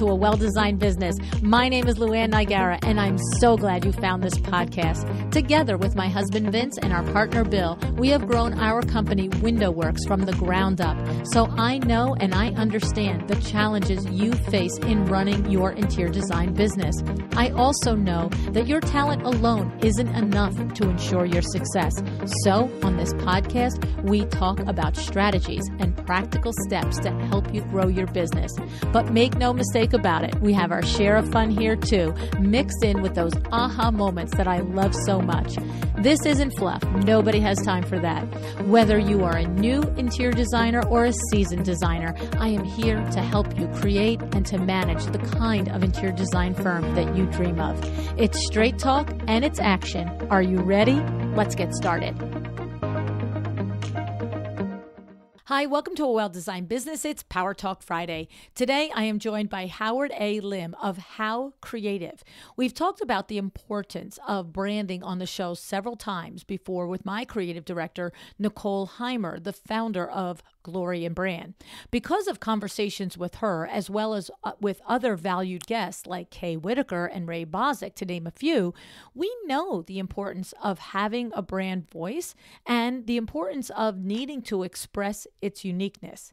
to a well designed business. My name is LuAnn Nigara, and I'm so glad you found this podcast. Together with my husband Vince and our partner Bill, we have grown our company Window Works from the ground up. So I know and I understand the challenges you face in running your interior design business. I also know that your talent alone isn't enough to ensure your success. So on this podcast, we talk about strategies and practical steps to help you grow your business. But make no mistake about it, we have our share of fun here too, mixed in with those aha moments that I love so much. This isn't fluff. Nobody has time for that. Whether you are a new interior designer or a seasoned designer, I am here to help you create and to manage the kind of interior design firm that you dream of. It's straight talk and it's action. Are you ready? Let's get started. Hi, welcome to a well designed business. It's Power Talk Friday. Today I am joined by Howard A. Lim of HOW Creative. We've talked about the importance of branding on the show several times before with my creative director, Nicole Heymer, the founder of Glory and Brand. Because of conversations with her, as well as uh, with other valued guests like Kay Whitaker and Ray Bozick, to name a few, we know the importance of having a brand voice and the importance of needing to express its uniqueness.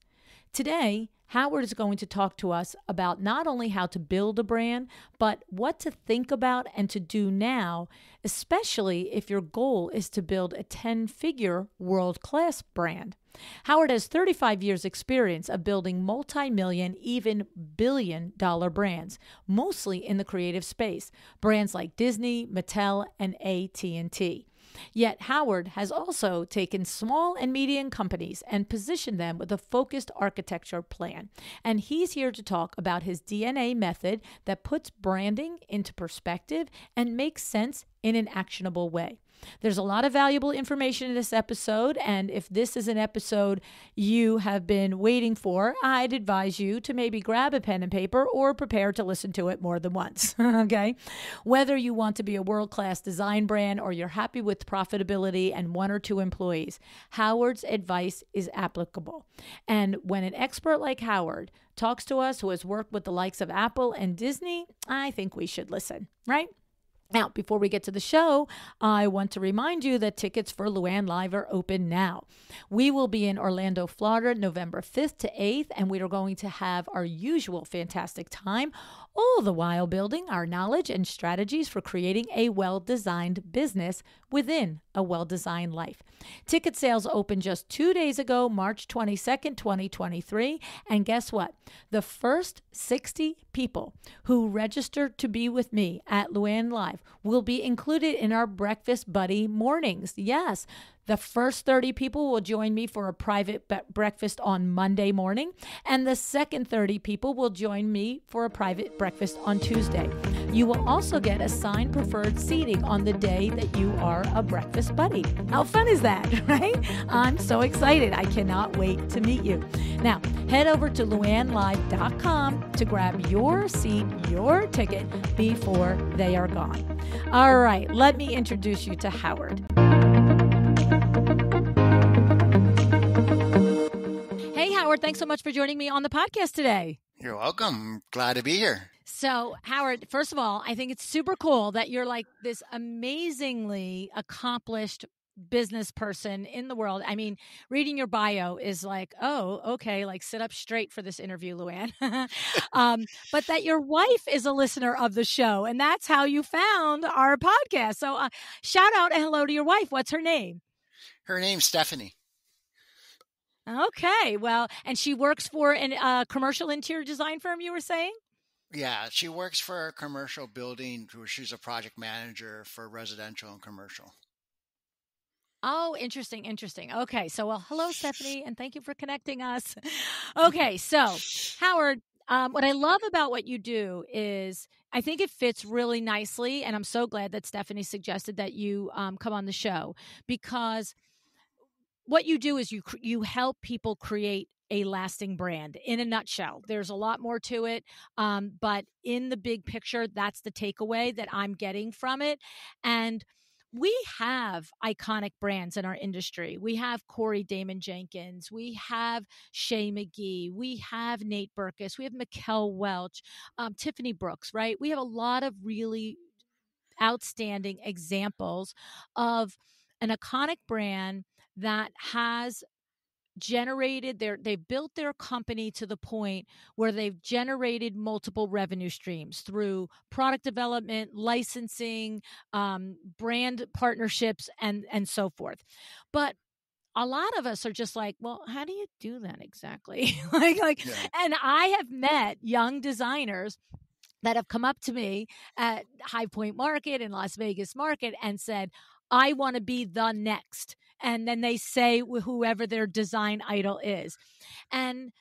Today, Howard is going to talk to us about not only how to build a brand, but what to think about and to do now, especially if your goal is to build a 10 figure world class brand. Howard has 35 years' experience of building multi million, even billion dollar brands, mostly in the creative space, brands like Disney, Mattel, and AT&T. Yet Howard has also taken small and medium companies and positioned them with a focused architecture plan. And he's here to talk about his DNA method that puts branding into perspective and makes sense in an actionable way. There's a lot of valuable information in this episode, and if this is an episode you have been waiting for, I'd advise you to maybe grab a pen and paper or prepare to listen to it more than once. okay? Whether you want to be a world class design brand or you're happy with profitability and one or two employees, Howard's advice is applicable. And when an expert like Howard talks to us who has worked with the likes of Apple and Disney, I think we should listen, right? Now, before we get to the show, I want to remind you that tickets for LuAnn Live are open now. We will be in Orlando, Florida, November 5th to 8th, and we are going to have our usual fantastic time, all the while building our knowledge and strategies for creating a well designed business within a well designed life. Ticket sales opened just two days ago, March 22nd, 2023. And guess what? The first 60 people who register to be with me at LuAnn Live will be included in our Breakfast Buddy mornings. Yes, the first 30 people will join me for a private be- breakfast on Monday morning, and the second 30 people will join me for a private breakfast on Tuesday. You will also get assigned preferred seating on the day that you are a breakfast buddy. How fun is that, right? I'm so excited. I cannot wait to meet you. Now, head over to luannlive.com to grab your seat, your ticket before they are gone. All right, let me introduce you to Howard. Hey, Howard, thanks so much for joining me on the podcast today. You're welcome. Glad to be here. So, Howard, first of all, I think it's super cool that you're like this amazingly accomplished business person in the world. I mean, reading your bio is like, oh, okay, like sit up straight for this interview, LuAnn. um, but that your wife is a listener of the show, and that's how you found our podcast. So, uh, shout out and hello to your wife. What's her name? Her name's Stephanie. Okay, well, and she works for a uh, commercial interior design firm. You were saying? Yeah, she works for a commercial building. She's a project manager for residential and commercial. Oh, interesting, interesting. Okay, so well, hello, Stephanie, and thank you for connecting us. Okay, so Howard, um, what I love about what you do is I think it fits really nicely, and I'm so glad that Stephanie suggested that you um, come on the show because what you do is you you help people create a lasting brand in a nutshell there's a lot more to it um, but in the big picture that's the takeaway that i'm getting from it and we have iconic brands in our industry. We have Corey Damon Jenkins, we have Shea McGee, we have Nate Berkus, we have Mikel Welch, um, Tiffany Brooks, right? We have a lot of really outstanding examples of an iconic brand that has generated their they've built their company to the point where they've generated multiple revenue streams through product development licensing um, brand partnerships and and so forth but a lot of us are just like well how do you do that exactly like like yeah. and i have met young designers that have come up to me at high point market in las vegas market and said i want to be the next and then they say whoever their design idol is. And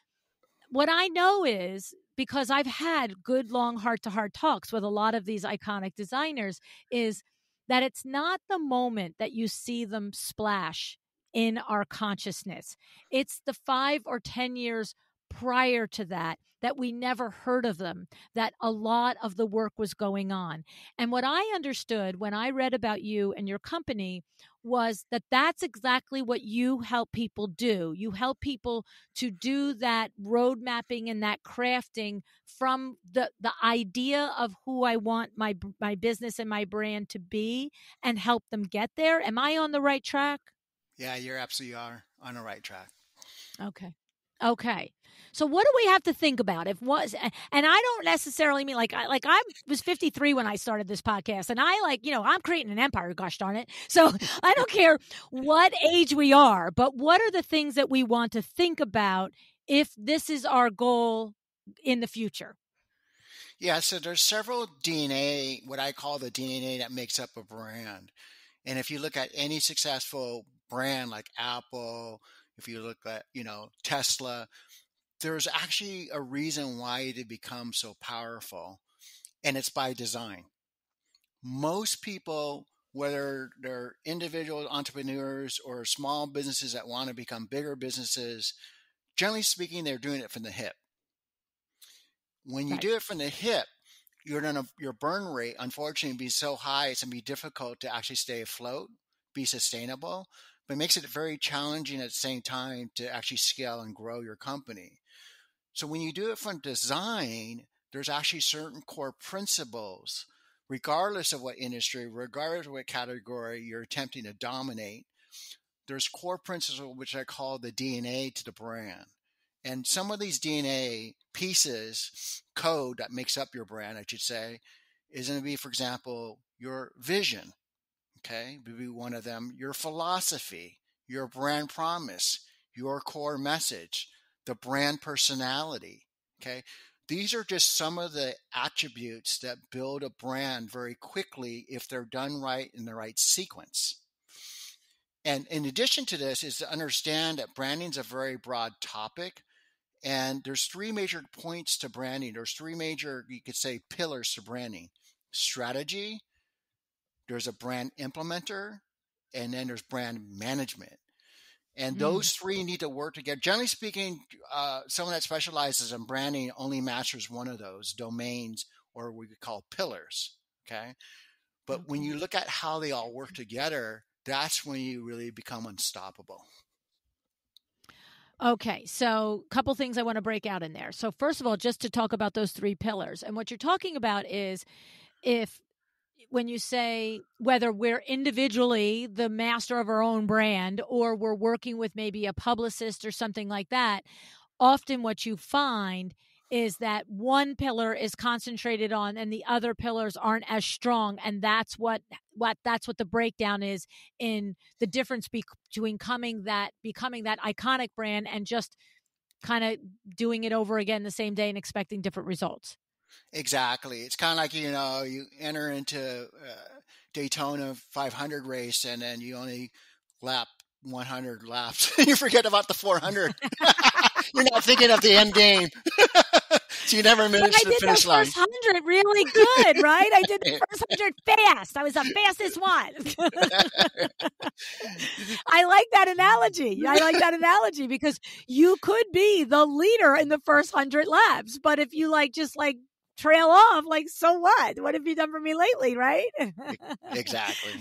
what I know is because I've had good long heart to heart talks with a lot of these iconic designers is that it's not the moment that you see them splash in our consciousness. It's the 5 or 10 years prior to that that we never heard of them, that a lot of the work was going on. And what I understood when I read about you and your company was that that's exactly what you help people do. You help people to do that road mapping and that crafting from the the idea of who I want my my business and my brand to be and help them get there. Am I on the right track? Yeah, you're absolutely are on the right track. Okay. Okay. So what do we have to think about if was and I don't necessarily mean like I like I was 53 when I started this podcast and I like, you know, I'm creating an empire gosh darn it. So I don't care what age we are, but what are the things that we want to think about if this is our goal in the future? Yeah, so there's several DNA, what I call the DNA that makes up a brand. And if you look at any successful brand like Apple, if you look at, you know, Tesla, there's actually a reason why they become so powerful, and it's by design. Most people, whether they're individual entrepreneurs or small businesses that want to become bigger businesses, generally speaking, they're doing it from the hip. When you right. do it from the hip, you're gonna your burn rate, unfortunately, be so high it's gonna be difficult to actually stay afloat, be sustainable but it makes it very challenging at the same time to actually scale and grow your company. So when you do it from design, there's actually certain core principles, regardless of what industry, regardless of what category you're attempting to dominate. There's core principles which I call the DNA to the brand. And some of these DNA pieces, code that makes up your brand, I should say, is going to be, for example, your vision, okay, would be one of them. Your philosophy, your brand promise, your core message, the brand personality, okay. These are just some of the attributes that build a brand very quickly if they're done right in the right sequence. And in addition to this, is to understand that branding is a very broad topic. And there's three major points to branding. There's three major, you could say, pillars to branding strategy, there's a brand implementer, and then there's brand management. And mm. those three need to work together. Generally speaking, uh, someone that specializes in branding only masters one of those domains, or we could call pillars. Okay. But when you look at how they all work together, that's when you really become unstoppable. Okay, so a couple things I want to break out in there. So first of all, just to talk about those three pillars, and what you're talking about is if when you say whether we're individually the master of our own brand or we're working with maybe a publicist or something like that, often what you find is that one pillar is concentrated on and the other pillars aren't as strong and that's what what that's what the breakdown is in the difference be- between coming that becoming that iconic brand and just kind of doing it over again the same day and expecting different results Exactly. It's kind of like, you know, you enter into uh, Daytona 500 race and then you only lap 100 laps. you forget about the 400. You're not thinking of the end game. so you never managed the finish line. I did the first 100 really good, right? I did the first 100 fast. I was the fastest one. I like that analogy. I like that analogy because you could be the leader in the first 100 laps, but if you like just like trail off, like, so what? What have you done for me lately, right? exactly.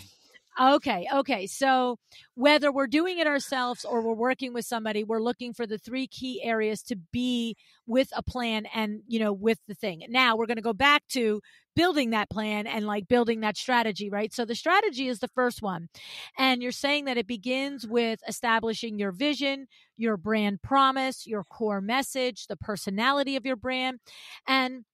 Okay, okay. So whether we're doing it ourselves or we're working with somebody, we're looking for the three key areas to be with a plan and, you know, with the thing. Now we're going to go back to building that plan and like building that strategy, right? So the strategy is the first one. And you're saying that it begins with establishing your vision, your brand promise, your core message, the personality of your brand. And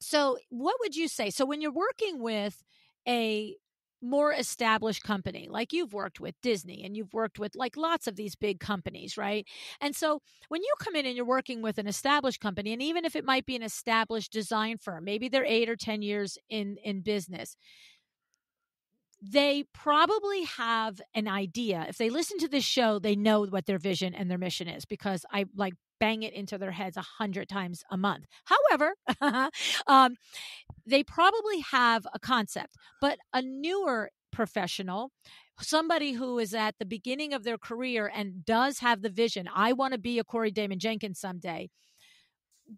so what would you say? So when you're working with a more established company like you've worked with Disney and you've worked with like lots of these big companies, right? And so when you come in and you're working with an established company and even if it might be an established design firm, maybe they're 8 or 10 years in in business, they probably have an idea. If they listen to this show, they know what their vision and their mission is because I like bang it into their heads a hundred times a month. However, um, they probably have a concept, but a newer professional somebody who is at the beginning of their career and does have the vision i want to be a corey damon jenkins someday.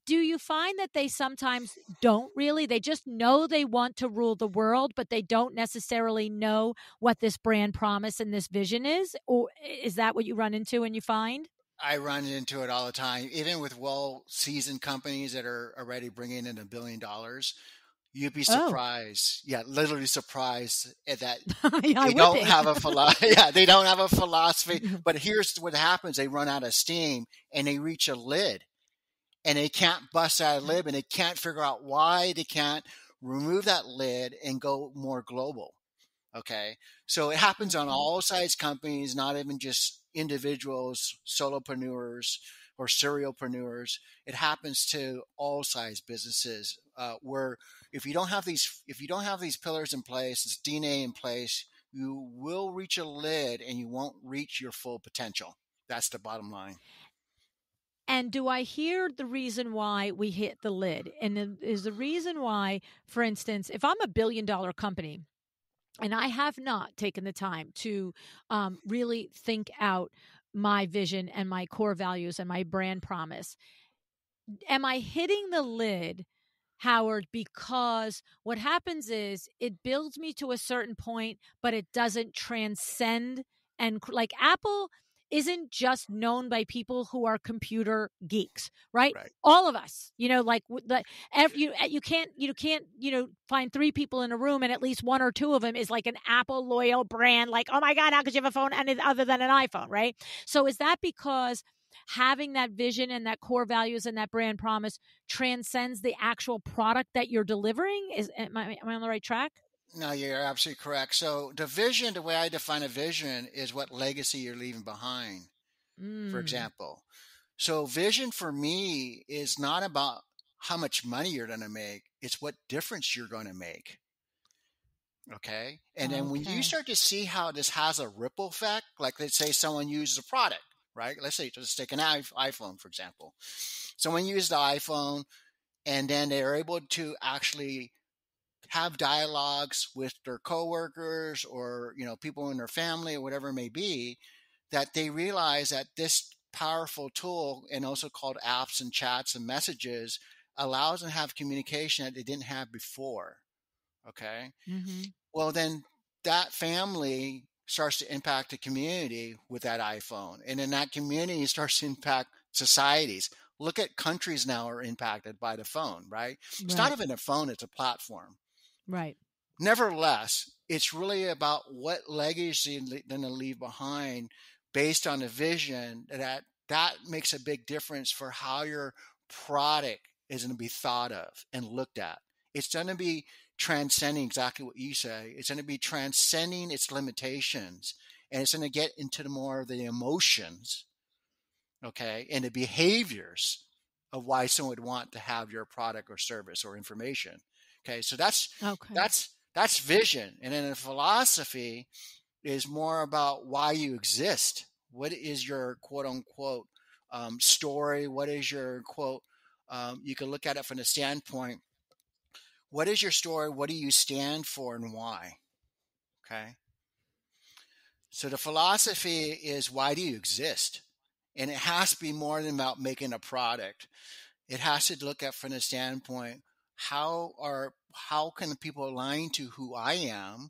Do you find that they sometimes don't really? They just know they want to rule the world but they don't necessarily know what this brand promise and this vision is or is that what you run into and you find I run into it all the time, even with well seasoned companies that are already bringing in a billion dollars. You'd be oh. surprised. Oh. Yeah, literally surprised at that yeah, they don't have a philosophy. yeah, they don't have a philosophy. but here's what happens: they run out of steam and they reach a lid, and they can't bust that lid, and they can't figure out why they can't remove that lid and go more global. Okay, so it happens on mm-hmm. all size companies, not even just individuals, solopreneurs, or serialpreneurs. It happens to all size businesses uh, where if you don't have these if you don't have these pillars in place, this DNA in place, you will reach a lid and you won't reach your full potential. That's the bottom line. And do I hear the reason why we hit the lid? And is the reason why, for instance, if I'm a billion dollar company and I have not taken the time to um, really think out my vision and my core values and my brand promise. Am I hitting the lid, Howard, because what happens is it builds me to a certain point, but it doesn't transcend and like Apple isn't just known by people who are computer geeks, right? right. All of us, you know, like the every, you eh, you can't you can't you know find three people in a room and at least one or two of them is like an Apple loyal brand. Like, oh my god, how could you have a phone and other than an iPhone, right? So is that because having that vision and that core values and that brand promise transcends the actual product that you're delivering? Is am I, am I on the right track? No, you're absolutely correct. So the vision, the way I define a vision is what legacy you're leaving behind, mm. for example. So vision for me is not about how much money you're going to make. It's what difference you're going to make. Okay. And then okay. when you start to see how this has a ripple effect, like let's say someone uses a product, right? Let's say just take an iPhone, for example. Someone used the iPhone and then they're able to actually have dialogues with their coworkers or you know people in their family or whatever it may be that they realize that this powerful tool and also called apps and chats and messages allows them to have communication that they didn't have before okay mm-hmm. well then that family starts to impact the community with that iphone and then that community starts to impact societies look at countries now are impacted by the phone right, right. it's not even a phone it's a platform Right. Nevertheless, it's really about what legacy they're going to leave behind based on a vision that that makes a big difference for how your product is going to be thought of and looked at. It's going to be transcending exactly what you say. It's going to be transcending its limitations and it's going to get into the more of the emotions, okay, and the behaviors of why someone would want to have your product or service or information. Okay, so that's okay. that's that's vision, and then the philosophy is more about why you exist. What is your quote unquote um, story? What is your quote? Um, you can look at it from the standpoint: what is your story? What do you stand for, and why? Okay. So the philosophy is why do you exist? And it has to be more than about making a product. It has to look at from the standpoint how are how can people align to who I am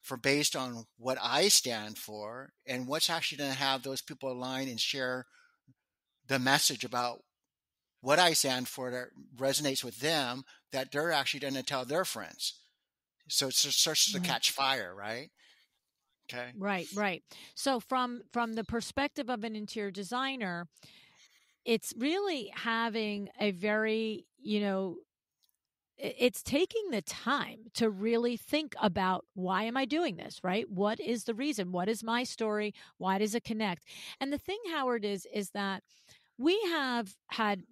for based on what I stand for and what's actually going to have those people align and share the message about what I stand for that resonates with them that they're actually going to tell their friends. So it starts to mm-hmm. catch fire, right? Okay. Right, right. So from from the perspective of an interior designer, it's really having a very, you know, it's taking the time to really think about why am I doing this, right? What is the reason? What is my story? Why does it connect? And the thing, Howard, is is that we have had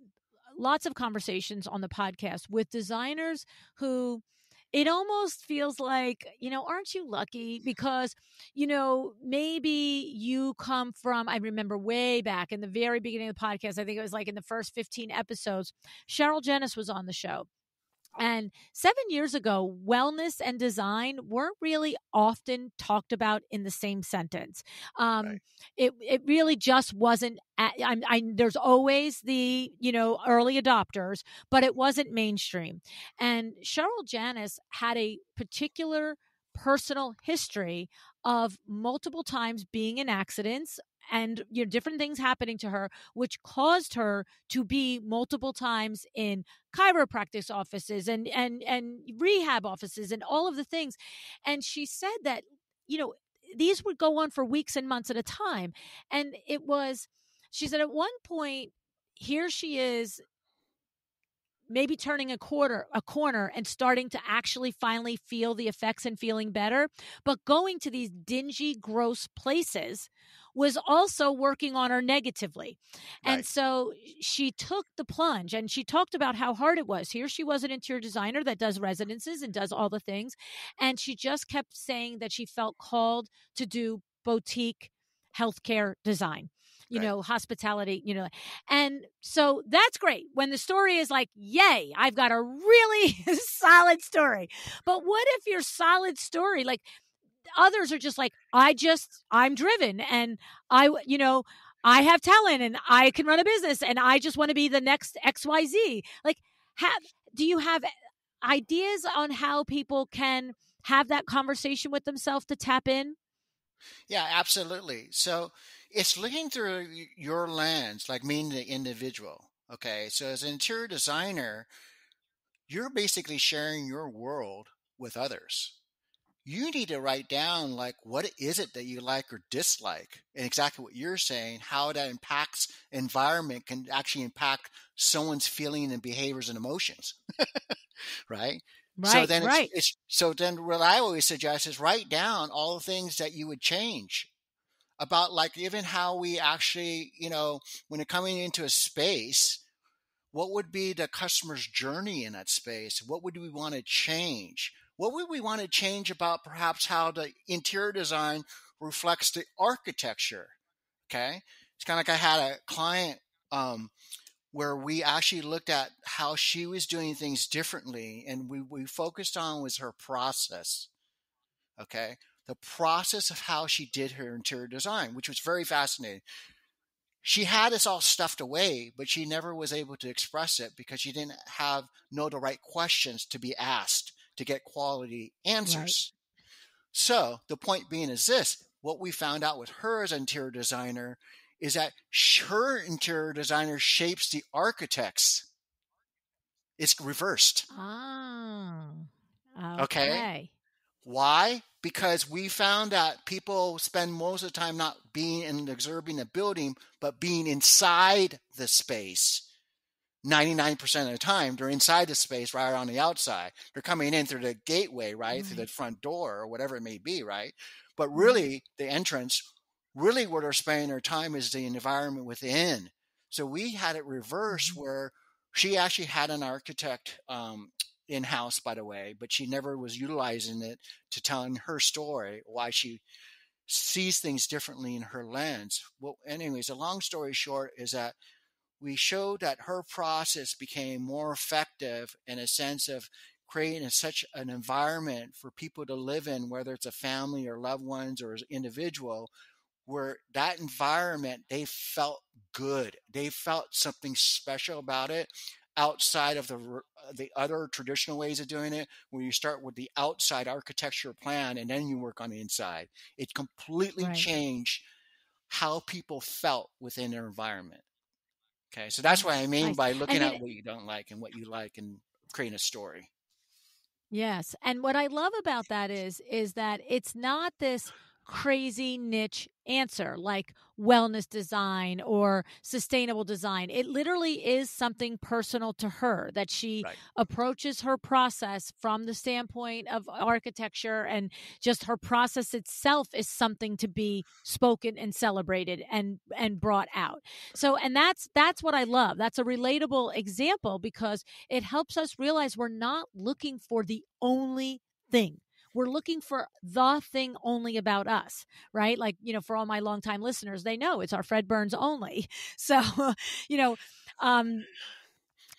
lots of conversations on the podcast with designers who it almost feels like, you know, aren't you lucky? Because, you know, maybe you come from, I remember way back in the very beginning of the podcast, I think it was like in the first 15 episodes, Cheryl Janis was on the show. And seven years ago, wellness and design weren't really often talked about in the same sentence. Um, right. It it really just wasn't. At, I, I, there's always the you know early adopters, but it wasn't mainstream. And Cheryl Janis had a particular personal history of multiple times being in accidents and you know different things happening to her which caused her to be multiple times in chiropractic offices and and and rehab offices and all of the things. And she said that you know these would go on for weeks and months at a time. And it was she said at one point here she is maybe turning a quarter a corner and starting to actually finally feel the effects and feeling better but going to these dingy gross places was also working on her negatively right. and so she took the plunge and she talked about how hard it was here she was an interior designer that does residences and does all the things and she just kept saying that she felt called to do boutique healthcare design you right. know, hospitality, you know. And so that's great when the story is like, yay, I've got a really solid story. But what if your solid story, like others are just like, I just, I'm driven and I, you know, I have talent and I can run a business and I just want to be the next XYZ. Like, have, do you have eh, ideas on how people can have that conversation with themselves to tap in? Yeah, absolutely. So it's looking through your lens, like meaning the individual. Okay. So as an interior designer, you're basically sharing your world with others. You need to write down like what is it that you like or dislike, and exactly what you're saying, how that impacts environment can actually impact someone's feeling and behaviors and emotions. right? Right, so then right. It's, it's, so then what I always suggest is write down all the things that you would change about like even how we actually, you know, when it coming into a space, what would be the customer's journey in that space? What would we want to change? What would we want to change about perhaps how the interior design reflects the architecture? Okay. It's kind of like I had a client um, where we actually looked at how she was doing things differently and we, we focused on was her process okay the process of how she did her interior design which was very fascinating she had us all stuffed away but she never was able to express it because she didn't have know the right questions to be asked to get quality answers right. so the point being is this what we found out with her as interior designer is that her interior designer shapes the architects. It's reversed. Ah. Okay. okay. Why? Because we found that people spend most of the time not being and observing the building, but being inside the space. 99% of the time, they're inside the space right on the outside. They're coming in through the gateway, right? Through the front door or whatever it may be, right? But really, the entrance really where they're spending their time is the environment within. So we had it reversed mm-hmm. where she actually had an architect um, in house, by the way, but she never was utilizing it to telling her story why she sees things differently in her lens. Well, anyways, a long story short is that we showed that her process became more effective in a sense of creating such an environment for people to live in, whether it's a family or loved ones or as individual, where that environment they felt good they felt something special about it outside of the the other traditional ways of doing it, where you start with the outside architecture plan and then you work on the inside. It completely right. changed how people felt within their environment. Okay, so that's what I mean by looking at what you don't like and what you like and creating a story. Yes, and what I love about that is is that it's not this crazy niche answer like wellness design or sustainable design. It literally is something personal to her that she right. approaches her process from the standpoint of architecture and just her process itself is something to be spoken and celebrated and and brought out. So and that's that's what I love. That's a relatable example because it helps us realize we're not looking for the only thing we're looking for the thing only about us, right? Like, you know, for all my longtime listeners, they know it's our Fred Berns only. So, you know, um,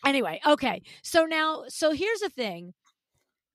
anyway, okay. So now, so here's the thing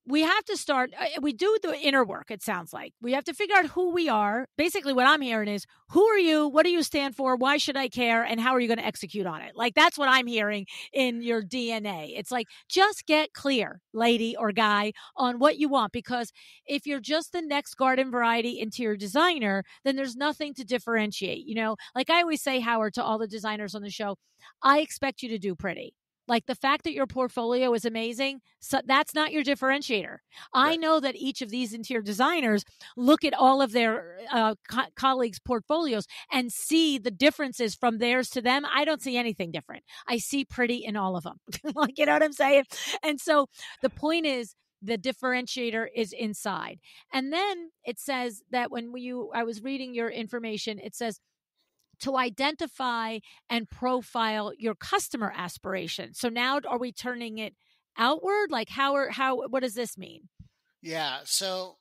we have to start uh, we do the inner work it sounds like. We have to figure out who we are. Basically what i'm hearing is who are you? What do you stand for? Why should i care? And how are you going to execute on it? Like that's what i'm hearing in your dna it's like just get clear lady or guy on what you want because if you're just the next garden variety interior designer then there's nothing to differentiate you know? Like i always say howard to all the designers on the show i expect you to do pretty like the fact that your portfolio is amazing, so that's not your differentiator. I know that each of these interior designers look at all of their uh, co- colleagues' portfolios and see the differences from theirs to them. I don't see anything different. I see pretty in all of them. like, you know what I'm saying? And so the point is, the differentiator is inside. And then it says that when you I was reading your information, it says to identify and profile your customer aspirations. So now are we turning it outward? Like how are how what does this mean? Yeah, so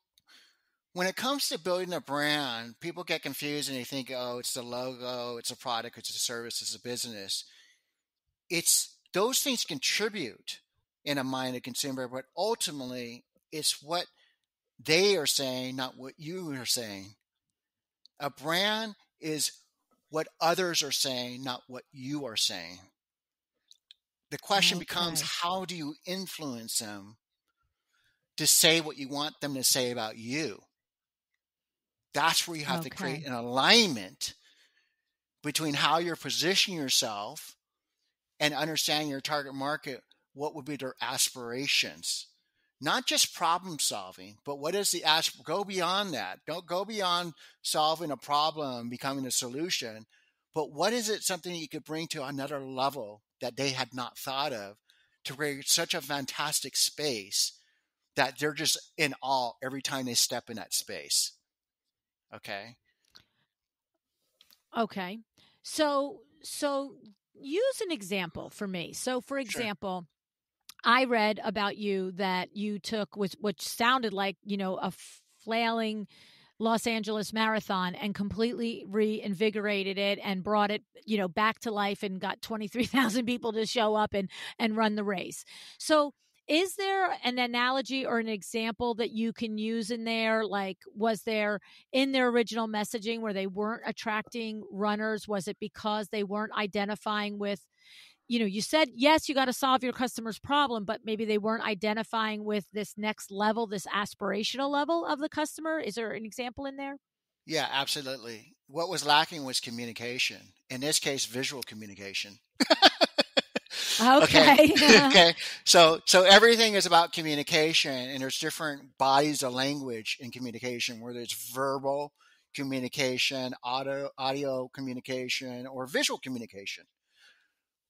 when it comes to building a brand, people get confused and they think, "Oh, it's the logo, it's a product, it's a service, it's a business." It's those things contribute in a mind of consumer, but ultimately, it's what they are saying, not what you are saying. A brand is what others are saying, not what you are saying. The question okay. becomes how do you influence them to say what you want them to say about you? That's where you have okay. to create an alignment between how you're positioning yourself and understanding your target market, what would be their aspirations not just problem solving, but what is the ask? Go beyond that. Don't go beyond solving a problem, becoming a solution. But what is it something you could bring to another level that they had not thought of to create such a fantastic space that they're just in awe every time they step in that space? Okay. Okay. So, so use an example for me. So, for example, sure I read about you that you took was which sounded like you know a flailing Los Angeles marathon and completely reinvigorated it and brought it, you know, back to life and got 23,000 people to show up and and run the race. So, is there an analogy or an example that you can use in there like was there in their original messaging where they weren't attracting runners was it because they weren't identifying with you know, you said, yes, you got to solve your customer's problem, but maybe they weren't identifying with this next level, this aspirational level of the customer. Is there an example in there? Yeah, absolutely. What was lacking was communication. In this case, visual communication. okay. okay. So so everything is about communication and there's different bodies of language in communication whether it's verbal communication, audio audio communication or visual communication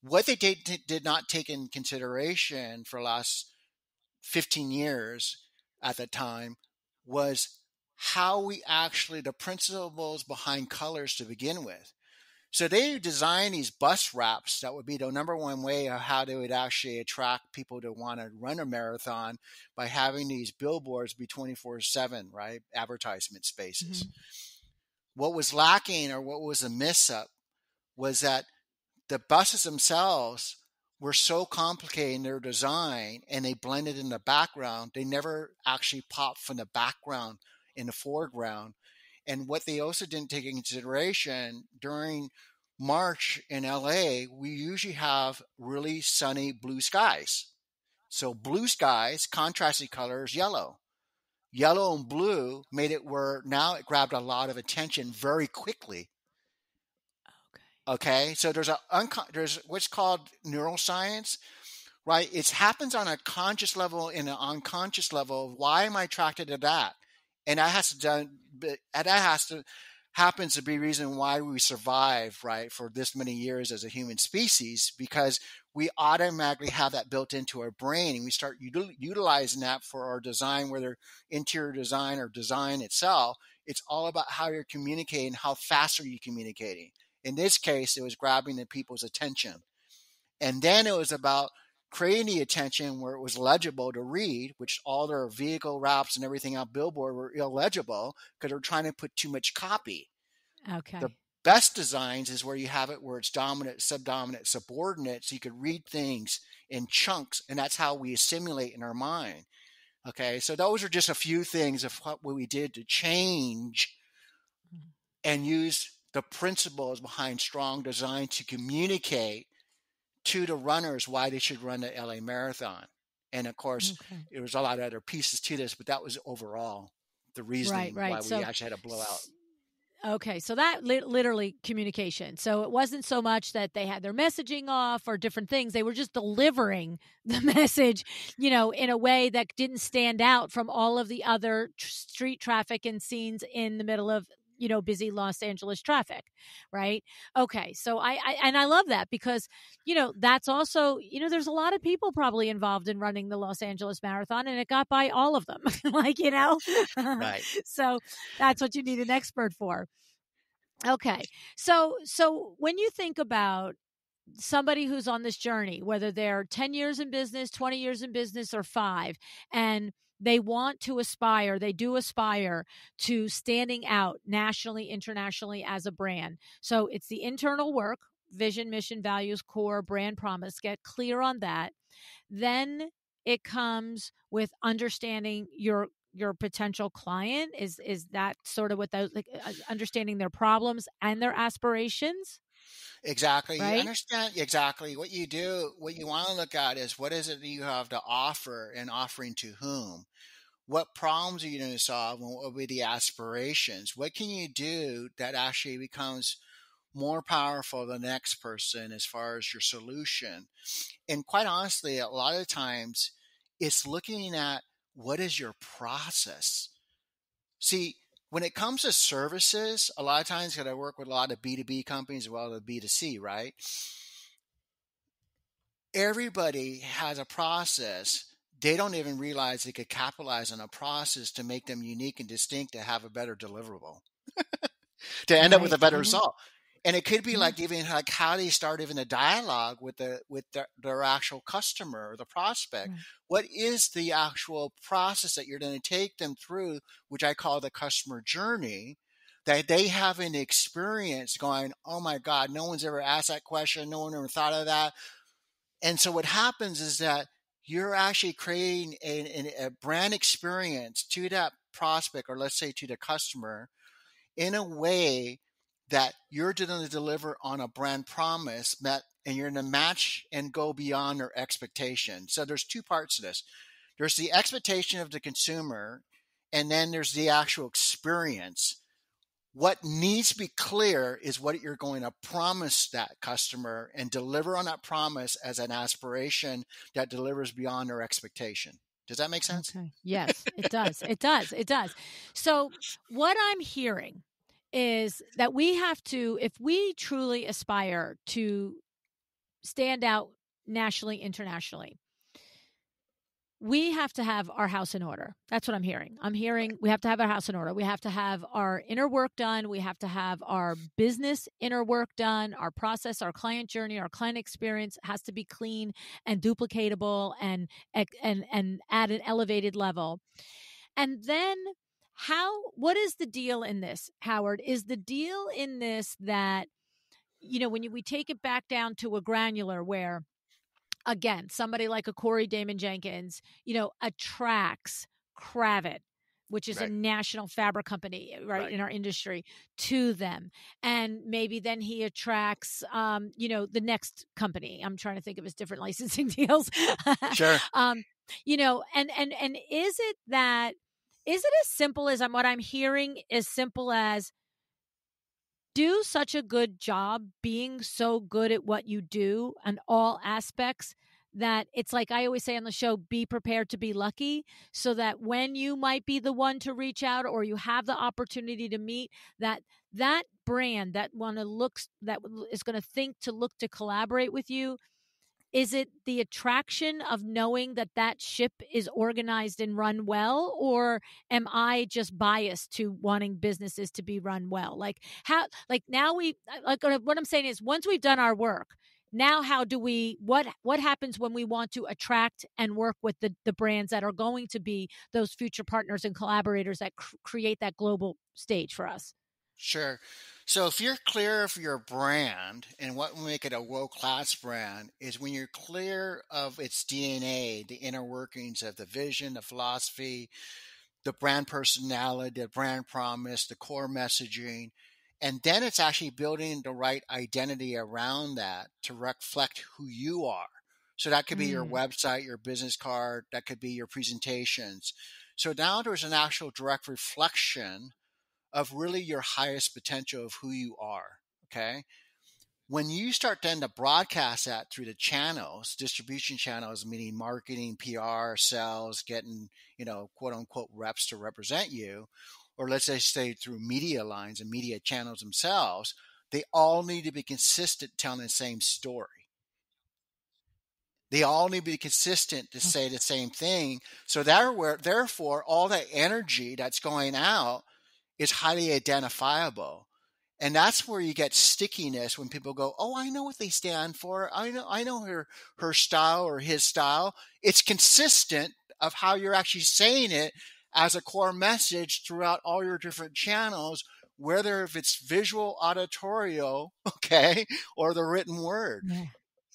what they did, did not take in consideration for the last 15 years at the time was how we actually the principles behind colors to begin with. So they designed these bus wraps that would be the number one way of how they would actually attract people to want to run a marathon by having these billboards be 24 7 right? Advertisement spaces. Mm-hmm. what was lacking or what was a miss up was that the buses themselves were so complicated in their design and they blended in the background, they never actually popped from the background in the foreground. And what they also didn't take into consideration during March in LA, we usually have really sunny blue skies. So blue skies, contrasted colors, yellow. Yellow and blue made it where now it grabbed a lot of attention very quickly. Okay. So there's a there's what's called neuroscience, right? It happens on a conscious level and an unconscious level. Why am I attracted to that? And that has to done. That has to happens to be reason why we survive right for this many years as a human species because we automatically have that built into our brain and we start util- utilizing that for our design whether interior design or design itself it's all about how you're communicating how fast are you communicating in this case it was grabbing the people's attention and then it was about creating the attention where it was legible to read, which all their vehicle wraps and everything on billboard were illegible because they're trying to put too much copy. Okay. The best designs is where you have it where it's dominant, subdominant, subordinate, so you could read things in chunks, and that's how we assimilate in our mind. Okay, so those are just a few things of what we did to change mm-hmm. and use the principles behind strong design to communicate to the runners why they should run the LA Marathon. And of course, okay. there was a lot of other pieces to this, but that was overall the reason right, right. why so, we actually had a blowout. Okay, so that li- literally communication. So it wasn't so much that they had their messaging off or different things. They were just delivering the message, you know, in a way that didn't stand out from all of the other tr- street traffic and scenes in the middle of you know busy los angeles traffic right? Okay so I, I, and i love that because you know that's also you know there's a lot of people probably involved in running the los angeles marathon and it got by all of them like you know? Right. So that's what you need an expert for. Okay so so when you think about somebody who's on this journey whether they're 10 years in business 20 years in business or 5 and they want to aspire, they do aspire to standing out nationally, internationally as a brand. So it's the internal work, vision, mission, values, core, brand promise, get clear on that. Then it comes with understanding your your potential client is is that sort of what those like uh, understanding their problems and their aspirations Exactly. Right? You understand exactly what you do. What you want to look at is what is it that you have to offer and offering to whom? What problems are you going to solve and what will be the aspirations? What can you do that actually becomes more powerful than the next person as far as your solution? And quite honestly, a lot of times it's looking at what is your process? See, when it comes to services, a lot of times, because I work with a lot of B2B companies as well as B2C, right? Everybody has a process. They don't even realize they could capitalize on a process to make them unique and distinct to have a better deliverable, to end right. up with a better mm-hmm. result and it could be mm-hmm. like even like how they start even a dialogue with the with their, their actual customer or the prospect mm-hmm. what is the actual process that you're going to take them through which i call the customer journey that they have an experience going oh my god no one's ever asked that question no one ever thought of that and so what happens is that you're actually creating a, a brand experience to that prospect or let's say to the customer in a way that you're going to deliver on a brand promise met and you're going to match and go beyond their expectation. So there's two parts to this. There's the expectation of the consumer and then there's the actual experience. What needs to be clear is what you're going to promise that customer and deliver on that promise as an aspiration that delivers beyond their expectation. Does that make sense? Okay. Yes, it does. it does. It does. So, what I'm hearing is that we have to, if we truly aspire to stand out nationally, internationally, we have to have our house in order. That's what I'm hearing. I'm hearing we have to have our house in order. We have to have our inner work done. We have to have our business inner work done. Our process, our client journey, our client experience has to be clean and duplicatable and and and at an elevated level. And then how what is the deal in this howard is the deal in this that you know when you, we take it back down to a granular where again somebody like a corey damon jenkins you know attracts Kravet which is Right. a national fabric company, eh, right, Right. in our industry, to them, and maybe then he attracts, um, you know, the next company. I'm trying to think of his different licensing deals. Sure. um, you know, and and and is it that is it as simple as I'm what I'm hearing? As simple as do such a good job being so good at what you do on all aspects that it's like I always say on the show be prepared to be lucky so that when you might be the one to reach out or you have the opportunity to meet that that brand that want to looks that is going to think to look to collaborate with you is it the attraction of knowing that that ship is organized and run well or am i just biased to wanting businesses to be run well? Like how like now we uh, like uh, what i'm saying is once we've done our work now how do we what what happens when we want to attract and work with the the brands that are going to be those future partners and collaborators that cr- create that global stage for us Sure. So if you're clear of your brand and what will make it a world class brand is when you're clear of its DNA, the inner workings of the vision, the philosophy, the brand personality, the brand promise, the core messaging, and then it's actually building the right identity around that to reflect who you are. So that could be your Mm. website, your business card, that could be your presentations. So now there's an actual direct reflection of really your highest potential of who you are. Okay. When you start then to broadcast that through the channels, distribution channels, meaning marketing, PR, sales, getting, you know, quote unquote reps to represent you, or let's say stay through media lines and media channels themselves, they all need to be consistent telling the same story. They all need to be consistent to mm. say the same thing. So there, therefore, all that energy that's going out is highly identifiable. And that's where you get stickiness when people go, "Oh, I know what they stand for. I know I know her her style or his style. It's consistent of how you're actually saying it as a core message throughout all your different channels, whether if it's visual, auditorio, okay, or the written word. yeah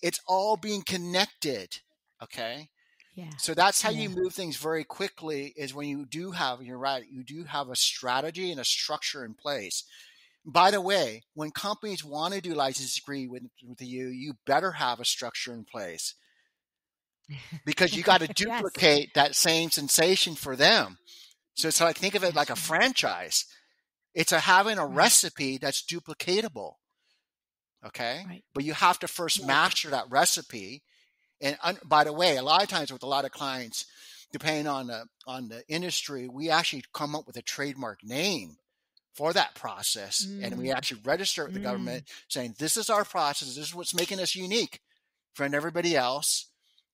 It's all being connected, okay? Yeah So that's how Yeah. you move things very quickly is when you do have, you're right, you do have a strategy and a structure in place. By the way, when companies want to do license agree with, with you, you better have a structure in place because you got to Yes. duplicate that same sensation for them. So it's like, think of it like a franchise. It's a having a Right. recipe that's duplicatable. Okay. Right. But you have to first Yeah. master that recipe. And un- by the way, a lot of times with a lot of clients, depending on the on the industry, we actually come up with a trademark name for that process, and we Mm. actually register it with the Mm. government, saying this is our process. This is what's making us unique from everybody else.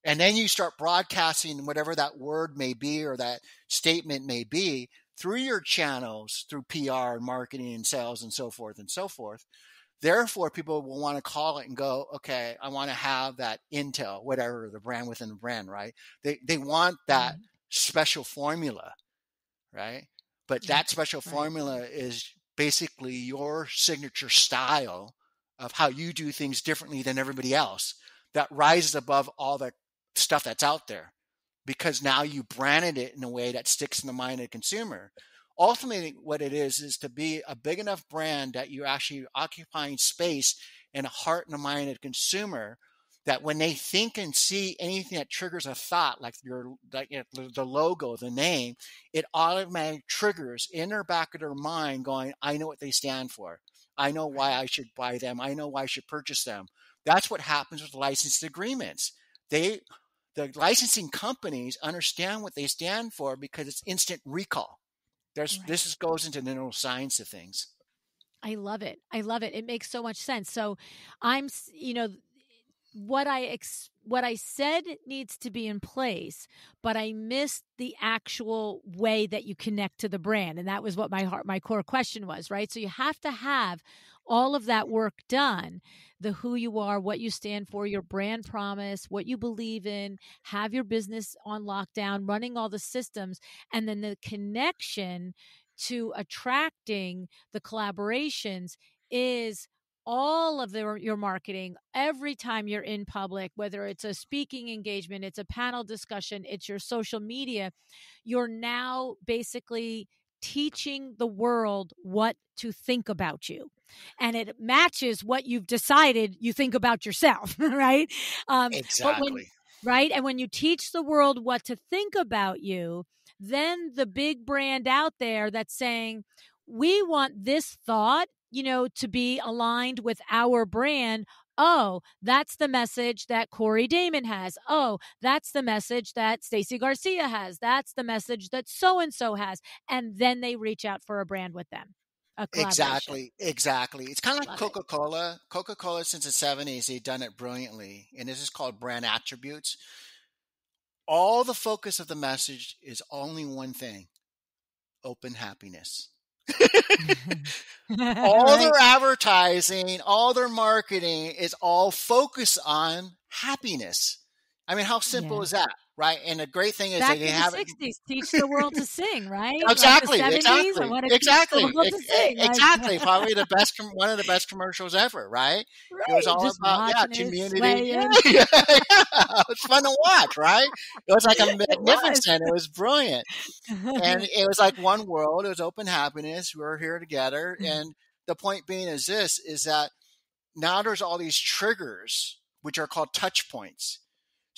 And then you start broadcasting whatever that word may be or that statement may be through your channels, through PR and marketing and sales and so forth and so forth. Therefore, people will want to call it and go, okay, I want to have that intel, whatever the brand within the brand, right? They they want that Mhm. special formula, right? But that special right. formula is basically your signature style of how you do things differently than everybody else that rises above all the stuff that's out there because now you branded it in a way that sticks in the mind of the consumer. Ultimately, what it is is to be a big enough brand that you're actually occupying space in the heart and the mind of the consumer that when they think and see anything that triggers a thought, like your like you know, the logo, the name, it automatically triggers in their back of their mind, going, "I know what they stand for. I know why I should buy them. I know why I should purchase them." That's what happens with licensed agreements. They the licensing companies understand what they stand for because it's instant recall. There's Right. this is, goes into the neuroscience of things. I love it. I love it. It makes so much sense. So I'm, you know, what I ex- what I said needs to be in place, but I missed the actual way that you connect to the brand, and that was what my heart, my core question was. Right. So you have to have all of that work done the who you are what you stand for your brand promise what you believe in have your business on lockdown running all the systems and then the connection to attracting the collaborations is all of the, your marketing every time you're in public, whether it's a speaking engagement, it's a panel discussion, it's your social media, you're now basically teaching the world what to think about you and it matches what you've decided you think about yourself right? Um, exactly when, right and when you teach the world what to think about you then the big brand out there that's saying we want this thought you know to be aligned with our brand oh, that's the message that Corey Damen has. Oh, that's the message that Stacy Garcia has. That's the message that so and so has. And then they reach out for a brand with them. Exactly, exactly. It's kind of like Coca Cola. Coca Cola, since the 70s, they've done it brilliantly. And this is called brand attributes. All the focus of the message is only one thing open happiness. all right. their advertising, all their marketing is all focused on happiness. I mean, how simple yeah. is that? Right? And the great thing is Back they have the 60s, teach the world to sing, right? Exactly, like exactly, exactly, sing, exactly. Probably the best, one of the best commercials ever, right? right. It was all Just about yeah, community. Yeah, yeah, it was fun to watch, right? It was like a magnificent. It was brilliant, and it was like one world. It was open happiness. We were here together, mm. and the point being is this: is that now there's all these triggers which are called touch points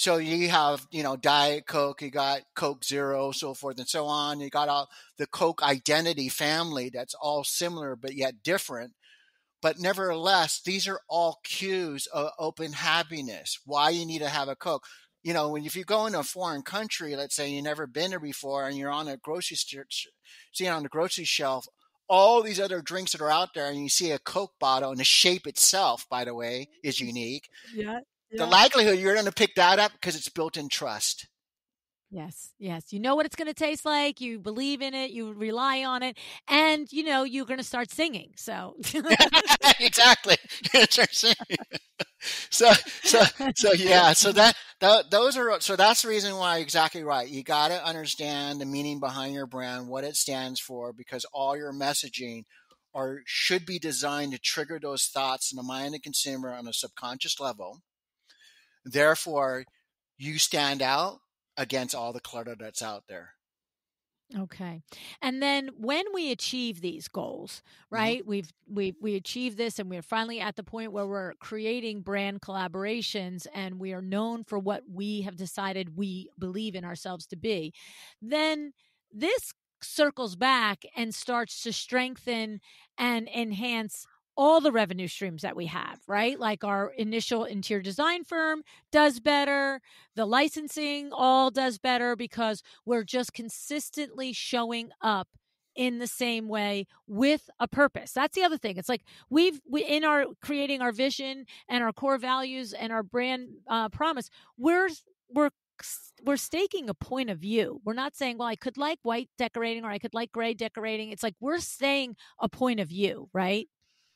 so you have, you know, Diet Coke, you got Coke Zero, so forth and so on. You got all the Coke identity family that's all similar but yet different. But nevertheless, these are all cues of open happiness. Why you need to have a Coke. You know, when if you go into a foreign country, let's say you've never been there before, and you're on a grocery store, see on the grocery shelf, all these other drinks that are out there, and you see a Coke bottle, and the shape itself, by the way, is unique. Yeah the likelihood you're going to pick that up because it's built in trust. Yes, yes. You know what it's going to taste like. You believe in it. You rely on it, and you know you're going to start singing. So exactly, so so so yeah. So that, that those are so that's the reason why exactly right. You got to understand the meaning behind your brand, what it stands for, because all your messaging or should be designed to trigger those thoughts in the mind of the consumer on a subconscious level Therefore, you stand out against all the clutter that's out there. Okay. And then when we achieve these goals, mm-hmm. right? Mm-hmm. We've we we achieve this and we're finally at the point where we're creating brand collaborations and we are known for what we have decided we believe in ourselves to be. Then this circles back and starts to strengthen and enhance all the revenue streams that we have, right? Like our initial interior design firm does better, the licensing all does better because we're just consistently showing up in the same way with a purpose. That's the other thing. It's like we've we, in our creating our vision and our core values and our brand uh, promise, we're we're we're staking a point of view. We're not saying, well, I could like white decorating or I could like gray decorating. It's like we're saying a point of view, right?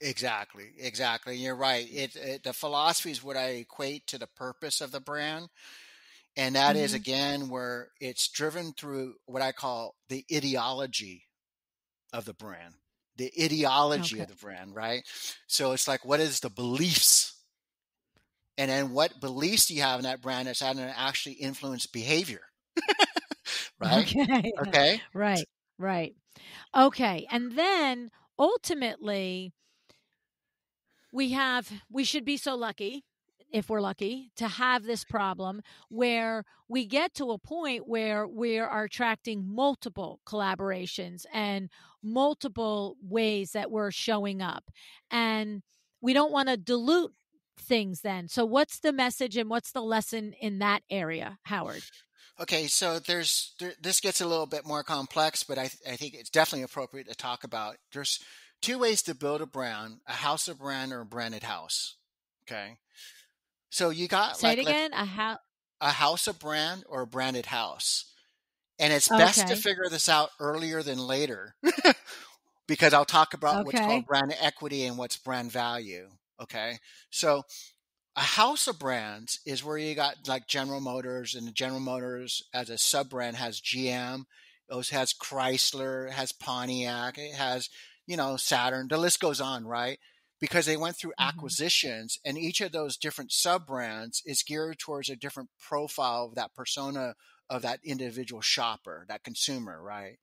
Exactly, exactly. You're right. It, it, the philosophy is what I equate to the purpose of the brand, and that mm-hmm. is again where it's driven through what I call the ideology of the brand. The ideology okay. of the brand, right? So it's like, what is the beliefs, and then what beliefs do you have in that brand that's going to actually influence behavior, right? Okay. Okay. right. Right. Okay. And then ultimately we have we should be so lucky if we're lucky to have this problem where we get to a point where we are attracting multiple collaborations and multiple ways that we're showing up. And we don't want to dilute things then. So what's the message and what's the lesson in that area howard? Okay, so there's there, this gets a little bit more complex, but I, I think it's definitely appropriate to talk about. There's two ways to build a brand: a house of brand or a branded house. Okay, so you got say like, it again: a house, a house of brand or a branded house, and it's okay. best to figure this out earlier than later, because I'll talk about okay. what's called brand equity and what's brand value. Okay, so a house of brands is where you got like General Motors, and General Motors as a sub brand has GM. It has Chrysler, it has Pontiac, it has you know, Saturn, the list goes on, right? because they went through Mhm. acquisitions and each of those different sub brands is geared towards a different profile of that persona of that individual shopper, that consumer, right?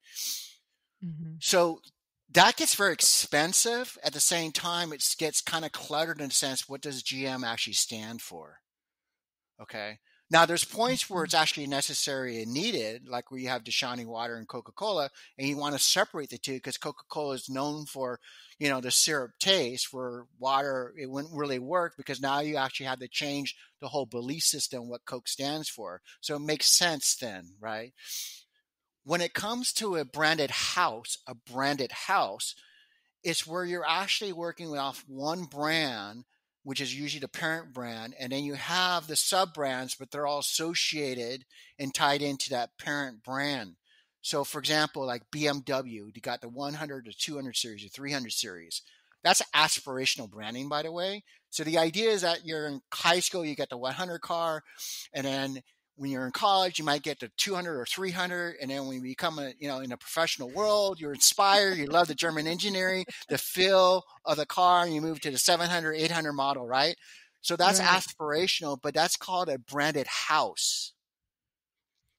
Mhm. So that gets very expensive. At the same time, it gets kind of cluttered in a sense. What does GM actually stand for? Okay. Now, there's points where it's mm-hmm. actually necessary and needed, like where you have Dasani water and Coca Cola, and you want to separate the two because Coca Cola is known for, you know, the syrup taste. Where water, it wouldn't really work because now you actually have to change the whole belief system what Coke stands for. So it makes sense then, right? When it comes to a branded house, a branded house, it's where you're actually working off one brand, which is usually the parent brand, and then you have the sub brands, but they're all associated and tied into that parent brand. So, for example, like BMW, you got the 100, the 200 series, the 300 series. That's aspirational branding, by the way. So the idea is that you're in high school, you get the 100 car, and then when you're in college, you might get to 200 or 300, and then when you become a, you know, in a professional world, you're inspired, you love the German engineering, the feel of the car, and you move to the 700, 800 model, right? So that's Right. aspirational, but that's called a branded house.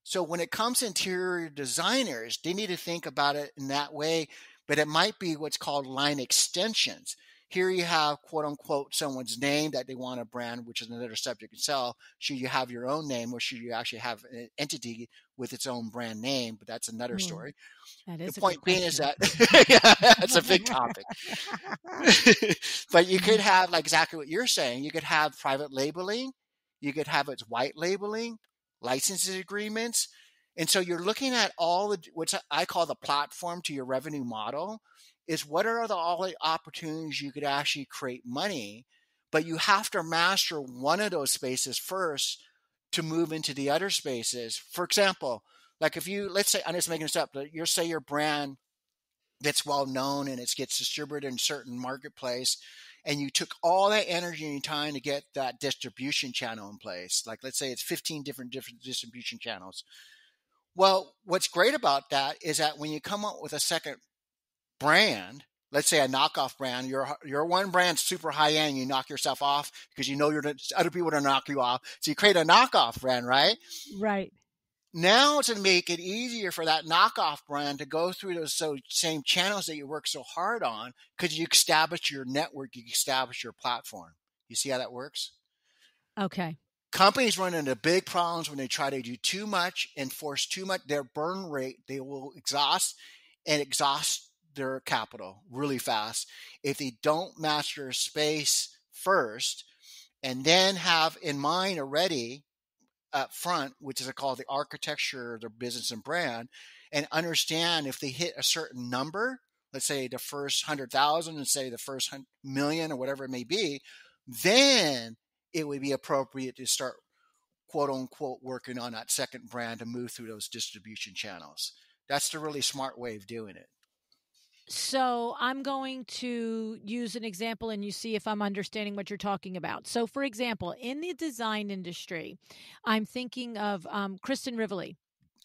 So when it comes to interior designers, they need to think about it in that way, but it might be what's called line extensions. Here you have quote unquote someone's name that they want to brand, which is another subject itself. Should you have your own name or should you actually have an entity with its own brand name? But that's another Ooh, story. That The is good point being is that yeah, that's a big topic. but you could hmm. have like exactly what you're saying. You could have private labeling, you could have its white labeling, licensing agreements. And so you're looking at all the what I call the platform to your revenue model is what are the all the opportunities you could actually create money, but you have to master one of those spaces first to move into the other spaces. For example, like if you let's say I'm just making this up, but you say your brand that's well known and it gets distributed in certain marketplace and you took all that energy and time to get that distribution channel in place like let's say it's 15 different different distribution channels well what's great about that is that when you come up with a second brand let's say a knockoff brand your your one brand super high end you knock yourself off because you know you're other people to knock you off so you create a knockoff brand right Right. now to make it easier for that knockoff brand to go through those so same channels that you work so hard on because you establish your network, you establish your platform. You see how that works? Okay. Companies run into big problems when they try to do too much and force too much. Their burn rate, they will exhaust and exhaust their capital really fast if they don't master space first and then have in mind already up front, which is called the architecture of their business and brand, and understand if they hit a certain number, let's say the first hundred thousand and say the first million or whatever it may be, then it would be appropriate to start quote unquote working on that second brand to move through those distribution channels. That's the really smart way of doing it. So I'm going to use an example and you see if I'm understanding what you're talking about. So, for example, in the design industry, I'm thinking of um, Kristen Rivoli.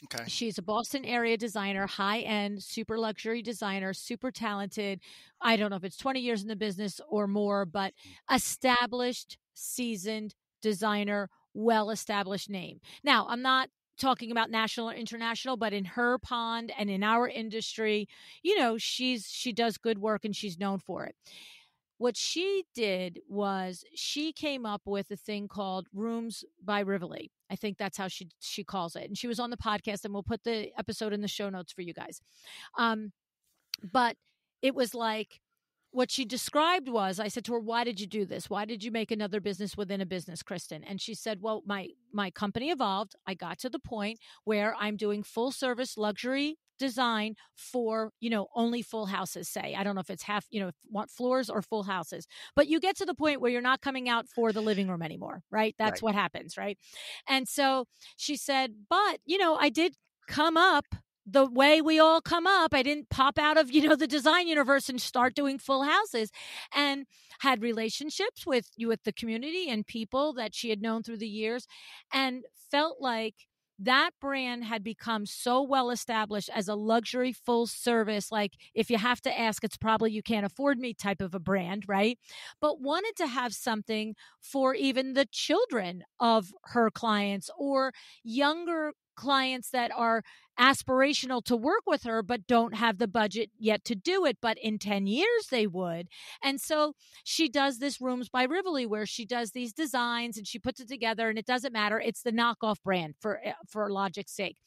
Okay. She's a Boston area designer, high end, super luxury designer, super talented. I don't know if it's 20 years in the business or more, but established, seasoned designer, well established name. Now, I'm not talking about national or international but in her pond and in our industry you know she's she does good work and she's known for it. What she did was she came up with a thing called rooms by rivoli. I think that's how she she calls it. And she was on the podcast and we'll put the episode in the show notes for you guys. Um but it was like what she described was i said to her why did you do this? Why did you make another business within a business kristen? And she said well my my company evolved. I got to the point where i'm doing full service luxury design for you know only full houses say. I don't know if it's half you know want floors or full houses. But you get to the point where you're not coming out for the living room anymore right? That's Right. what happens right? And so she said but you know i did come up the way we all come up. I didn't pop out of, you know, the design universe and start doing full houses and had relationships with you with the community and people that she had known through the years and felt like that brand had become so well established as a luxury full service like if you have to ask it's probably you can't afford me type of a brand right but wanted to have something for even the children of her clients or younger clients that are aspirational to work with her but don't have the budget yet to do it but in 10 years they would and so she does this rooms by rivoli where she does these designs and she puts it together and it doesn't matter it's the knockoff brand for eh, for logic's sake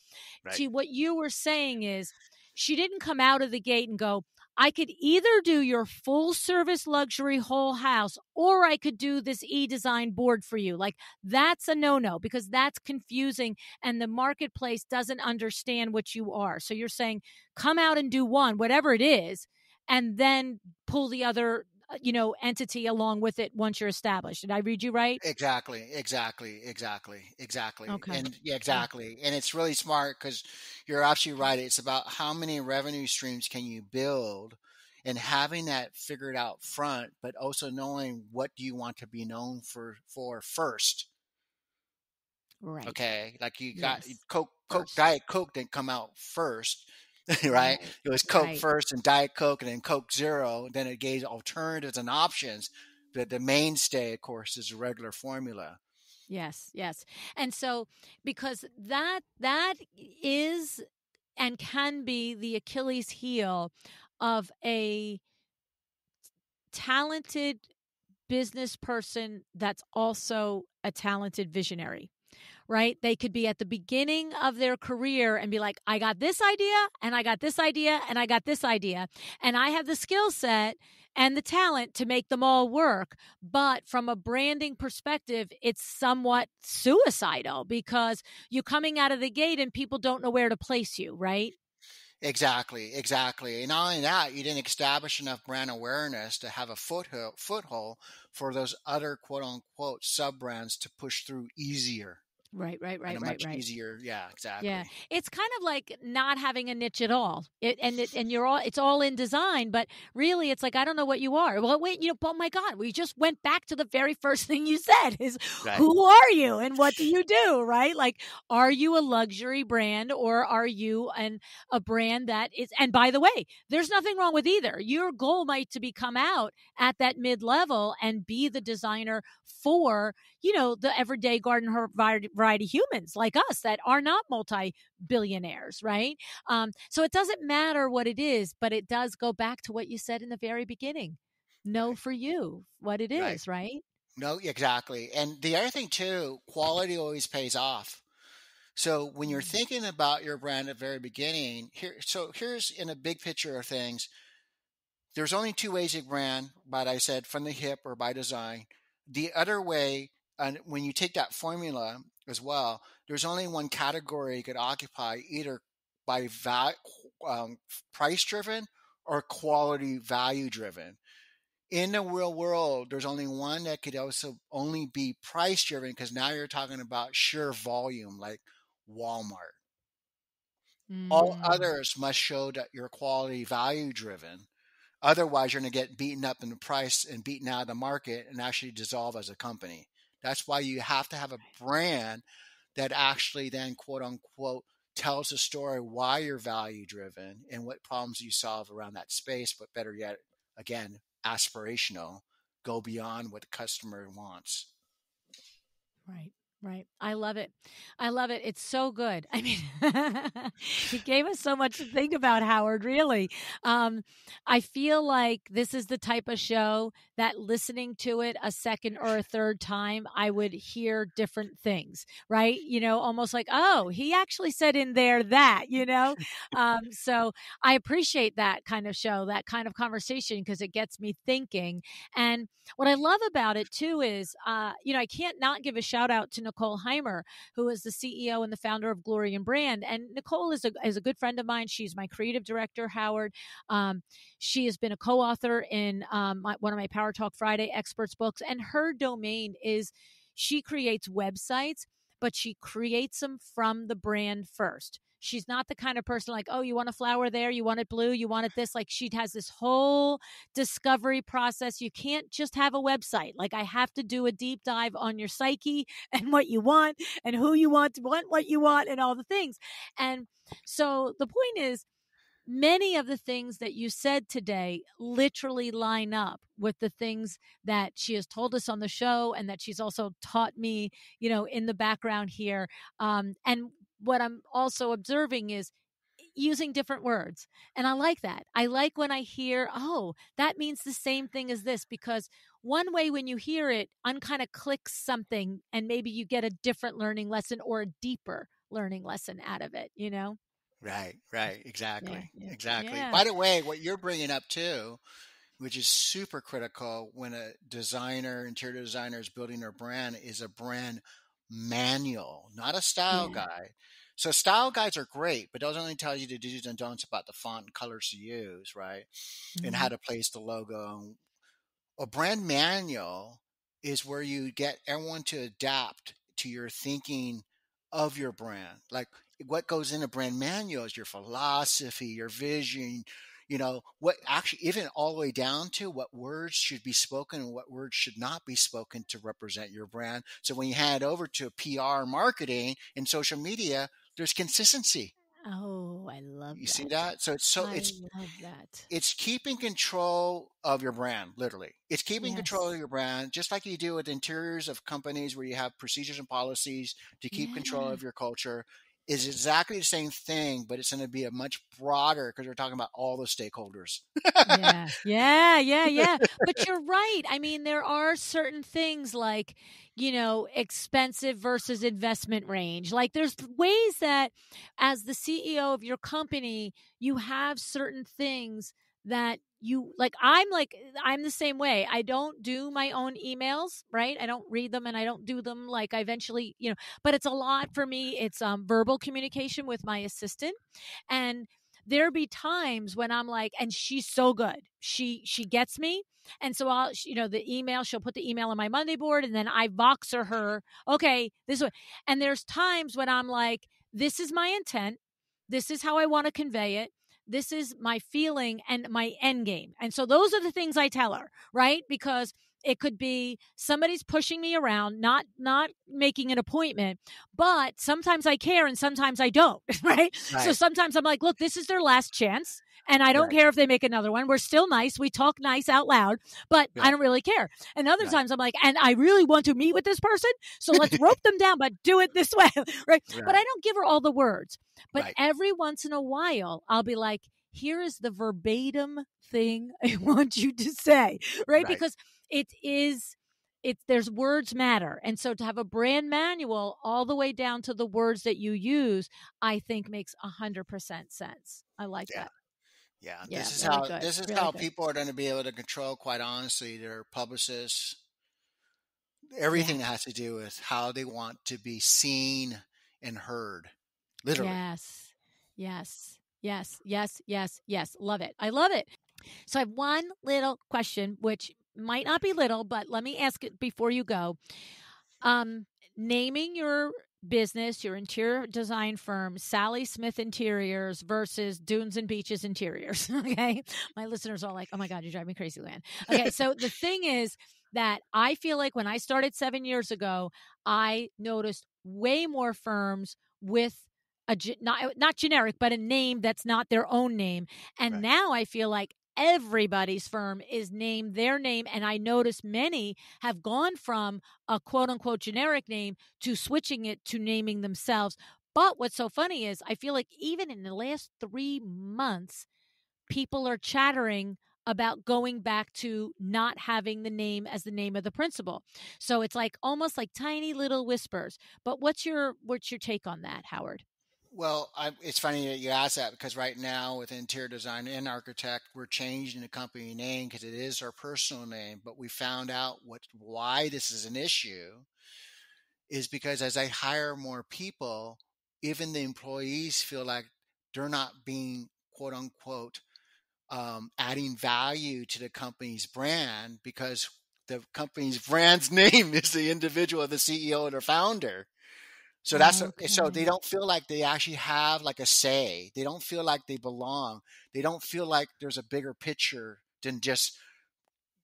right. see what you were saying is she didn't come out of the gate and go I could either do your full service luxury whole house or I could do this e design board for you. Like that's a no no because that's confusing and the marketplace doesn't understand what you are. So you're saying come out and do one, whatever it is, and then pull the other Uh, you know entity along with it once you're established. Did i read you right? Exactly exactly exactly exactly okay. and yeah exactly and it's really smart because you're absolutely right it's about how many revenue streams can you build and having that figured out front but also knowing what do you want to be known for for first. Right. Okay like you got yes. coke coke first. diet coke didn't come out first right? right? It was Coke right. first and Diet Coke and then Coke Zero. Then it gave alternatives and options. But the mainstay, of course, is a regular formula. Yes, yes. And so because that that is and can be the Achilles heel of a talented business person that's also a talented visionary right? They could be at the beginning of their career and be like, I got this idea and I got this idea and I got this idea. And I have the skill set and the talent to make them all work. But from a branding perspective, it's somewhat suicidal because you're coming out of the gate and people don't know where to place you, right? Exactly, exactly. And not only that, you didn't establish enough brand awareness to have a foothold, foothold for those other quote unquote sub brands to push through easier. Right, right, right, and right, much right. Easier, yeah, exactly. Yeah, it's kind of like not having a niche at all. It, and it, and you're all it's all in design, but really, it's like I don't know what you are. Well, wait, you know, oh my God, we just went back to the very first thing you said is right. who are you and what do you do? Right, like are you a luxury brand or are you an a brand that is? And by the way, there's nothing wrong with either. Your goal might to be come out at that mid level and be the designer for you know the everyday garden variety humans like us that are not multi billionaires right? Um, so it doesn't matter what it is but it does go back to what you said in the very beginning know for you what it is right, right? no exactly and the other thing too quality always pays off. So when you're mm. thinking about your brand at the very beginning here so here's in a big picture of things. There's only two ways you brand but i said from the hip or by design. The other way and when you take that formula as well, there's only one category you could occupy either by va- um, price driven or quality value driven. In the real world, there's only one that could also only be price driven because now you're talking about sheer volume like Walmart. Mm. All others must show that you're quality value driven. Otherwise, you're going to get beaten up in the price and beaten out of the market and actually dissolve as a company. That's why you have to have a brand that actually then quote unquote tells a story why you're value driven and what problems you solve around that space, but better yet, again, aspirational, go beyond what the customer wants. Right. Right. I love it. I love it. It's so good. I mean, he gave us so much to think about, Howard, really. Um, I feel like this is the type of show that listening to it a second or a third time, I would hear different things, right? You know, almost like, oh, he actually said in there that, you know? Um, so I appreciate that kind of show, that kind of conversation, because it gets me thinking. And what I love about it, too, is, uh, you know, I can't not give a shout out to Nicole Heymer, who is the CEO and the founder of Glory and Brand. And Nicole is a, is a good friend of mine. She's my creative director, Howard. Um, she has been a co author in um, my, one of my Power Talk Friday experts books, and her domain is she creates websites, but she creates them from the brand first. She's not the kind of person like, oh, you want a flower there, you want it blue, you want it this. Like she has this whole discovery process. You can't just have a website. Like I have to do a deep dive on your psyche and what you want and who you want to want what you want and all the things. And so the point is many of the things that you said today literally line up with the things that she has told us on the show and that she's also taught me you know in the background here um, and what i'm also observing is using different words and i like that i like when i hear oh that means the same thing as this because one way when you hear it unkind of clicks something and maybe you get a different learning lesson or a deeper learning lesson out of it you know Right, right, exactly, Yeah, yeah, exactly. yeah. By the way, what you're bringing up too, which is super critical when a designer, interior designer is building their brand, is a brand manual, not a style Yeah. guide. So style guides are great, but those only tell you the do's and don'ts about the font and colors to use, right? And how Mhm. to place the logo. A brand manual is where you get everyone to adapt to your thinking of your brand. Like what goes in a brand manual is your philosophy, your vision, you know, what actually even all the way down to what words should be spoken and what words should not be spoken to represent your brand. So when you hand it over to PR marketing and social media, there's consistency. Oh, I love You that. see that? So it's so I it's love that. it's keeping control of your brand literally it's keeping control of your brand just like you do with interiors of companies where you have procedures and policies to keep control of your culture is exactly the same thing but it's going to be a much broader because we're talking about all the stakeholders Yeah. Yeah. Yeah. Yeah. But you're right. I mean, there are certain things like, you know, expensive versus investment range. Like there's ways that as the CEO of your company, you have certain things that you like I'm like I'm the same way. I don't do my own emails, right? I don't read them and I don't do them like I eventually, you know, but it's a lot for me. It's um verbal communication with my assistant and there be times when I'm like, and she's so good. She she gets me, and so I'll you know the email. She'll put the email on my Monday board, and then I voxer her. Okay, this way. And there's times when I'm like, this is my intent. This is how I want to convey it. This is my feeling and my end game. And so those are the things I tell her, right? Because it could be somebody's pushing me around, not not making an appointment, but sometimes I care and sometimes I don't, right? So sometimes I'm like, look, this is their last chance. And I don't care if they make another one. We're still nice. We talk nice out loud, but Yeah. I don't really care. And other Right. times I'm like, and I really want to meet with this person. So let's rope them down, but do it this way. Right. But I don't give her all the words. But Right. every once in a while, I'll be like, here is the verbatim thing I want you to say. Right. Right. Because it is it there's words matter and so to have a brand manual all the way down to the words that you use i think makes a hundred percent sense i like Yeah. that yeah Yeah, this is really how good, this is really how good. people are going to be able to control quite honestly their publicists. Everything that has to do with how they want to be seen and heard literally. Yes yes yes yes yes yes love it i love it. So i have one little question which might not be little but let me ask it before you go. Um naming your business your interior design firm sally smith interiors versus dunes and beaches interiors okay? My listeners are like oh my god you drive me crazy land okay so the thing is that i feel like when i started seven years ago i noticed way more firms with a not not generic but a name that's not their own name. And Right. now i feel like everybody's firm is named their name and i notice many have gone from a quote unquote generic name to switching it to naming themselves. But what's so funny is i feel like even in the last 3 months people are chattering about going back to not having the name as the name of the principal. So it's like almost like tiny little whispers. But what's your what's your take on that howard Well, I, it's funny that you ask that because right now with interior design and architect, we're changing the company name because it is our personal name. But we found out what why this is an issue is because as I hire more people, even the employees feel like they're not being quote unquote um, adding value to the company's brand because the company's brand's name is the individual, the CEO, or the founder. So that's oh, okay. so they don't feel like they actually have like a say. They don't feel like they belong. They don't feel like there's a bigger picture than just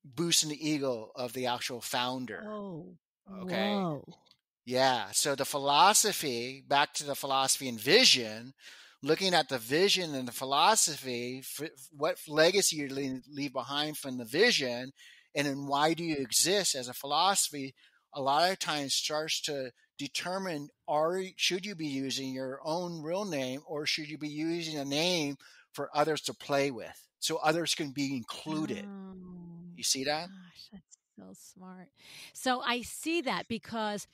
boosting the ego of the actual founder. Oh, okay. Whoa. Yeah. So the philosophy, back to the philosophy and vision, looking at the vision and the philosophy, what legacy you leave behind from the vision, and then why do you exist as a philosophy, a lot of times starts to determine are should you be using your own real name or should you be using a name for others to play with so others can be included. Oh, you see that? Gosh, that's so smart. So I see that because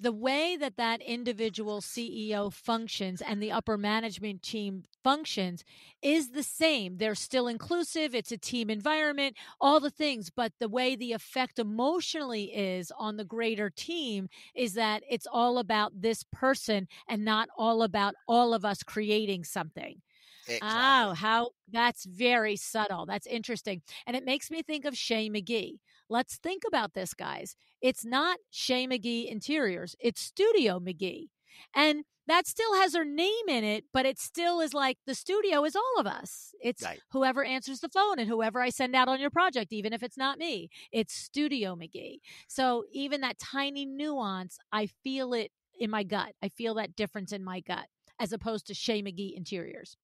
the way that that individual CEO functions and the upper management team functions is the same. They're still inclusive, it's a team environment, all the things, but the way the effect emotionally is on the greater team is that it's all about this person and not all about all of us creating something. Oh, exactly. Oh, how that's very subtle. That's interesting. And it makes me think of Shea McGee. Let's think about this, guys. It's not Shea McGee Interiors, it's Studio McGee. And that still has her name in it, but it still is like the studio is all of us. It's right. whoever answers the phone and whoever I send out on your project, even if it's not me. It's Studio McGee. So even that tiny nuance, I feel it in my gut. I feel that difference in my gut as opposed to Shea McGee Interiors.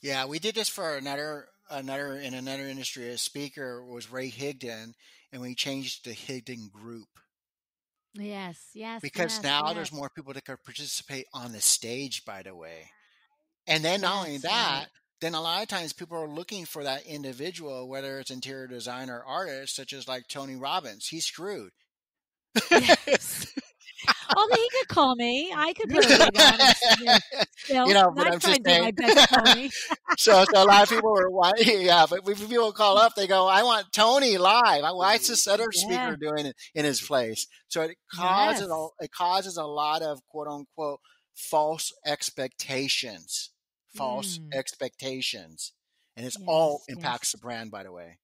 Yeah, we did this for another another in another industry. A speaker was Ray Higdon, and we changed to Higdon Group. Yes, yes. Because yes, now yes. there's more people that can participate on the stage. By the way, and then not only that, right. then a lot of times people are looking for that individual, whether it's interior designer, or artist, such as like Tony Robbins. He's screwed. Yes. Although he could call me, I could put a wig on. Still, you know, but I'm just saying. Tony. so, so a lot of people were, why, yeah, but when people call up, they go, "I want Tony live. Why is this other yeah. speaker doing it in his place?" So it causes yes. a, it causes a lot of quote unquote false expectations, false mm. expectations, and it's yes, all impacts yes. the brand. By the way.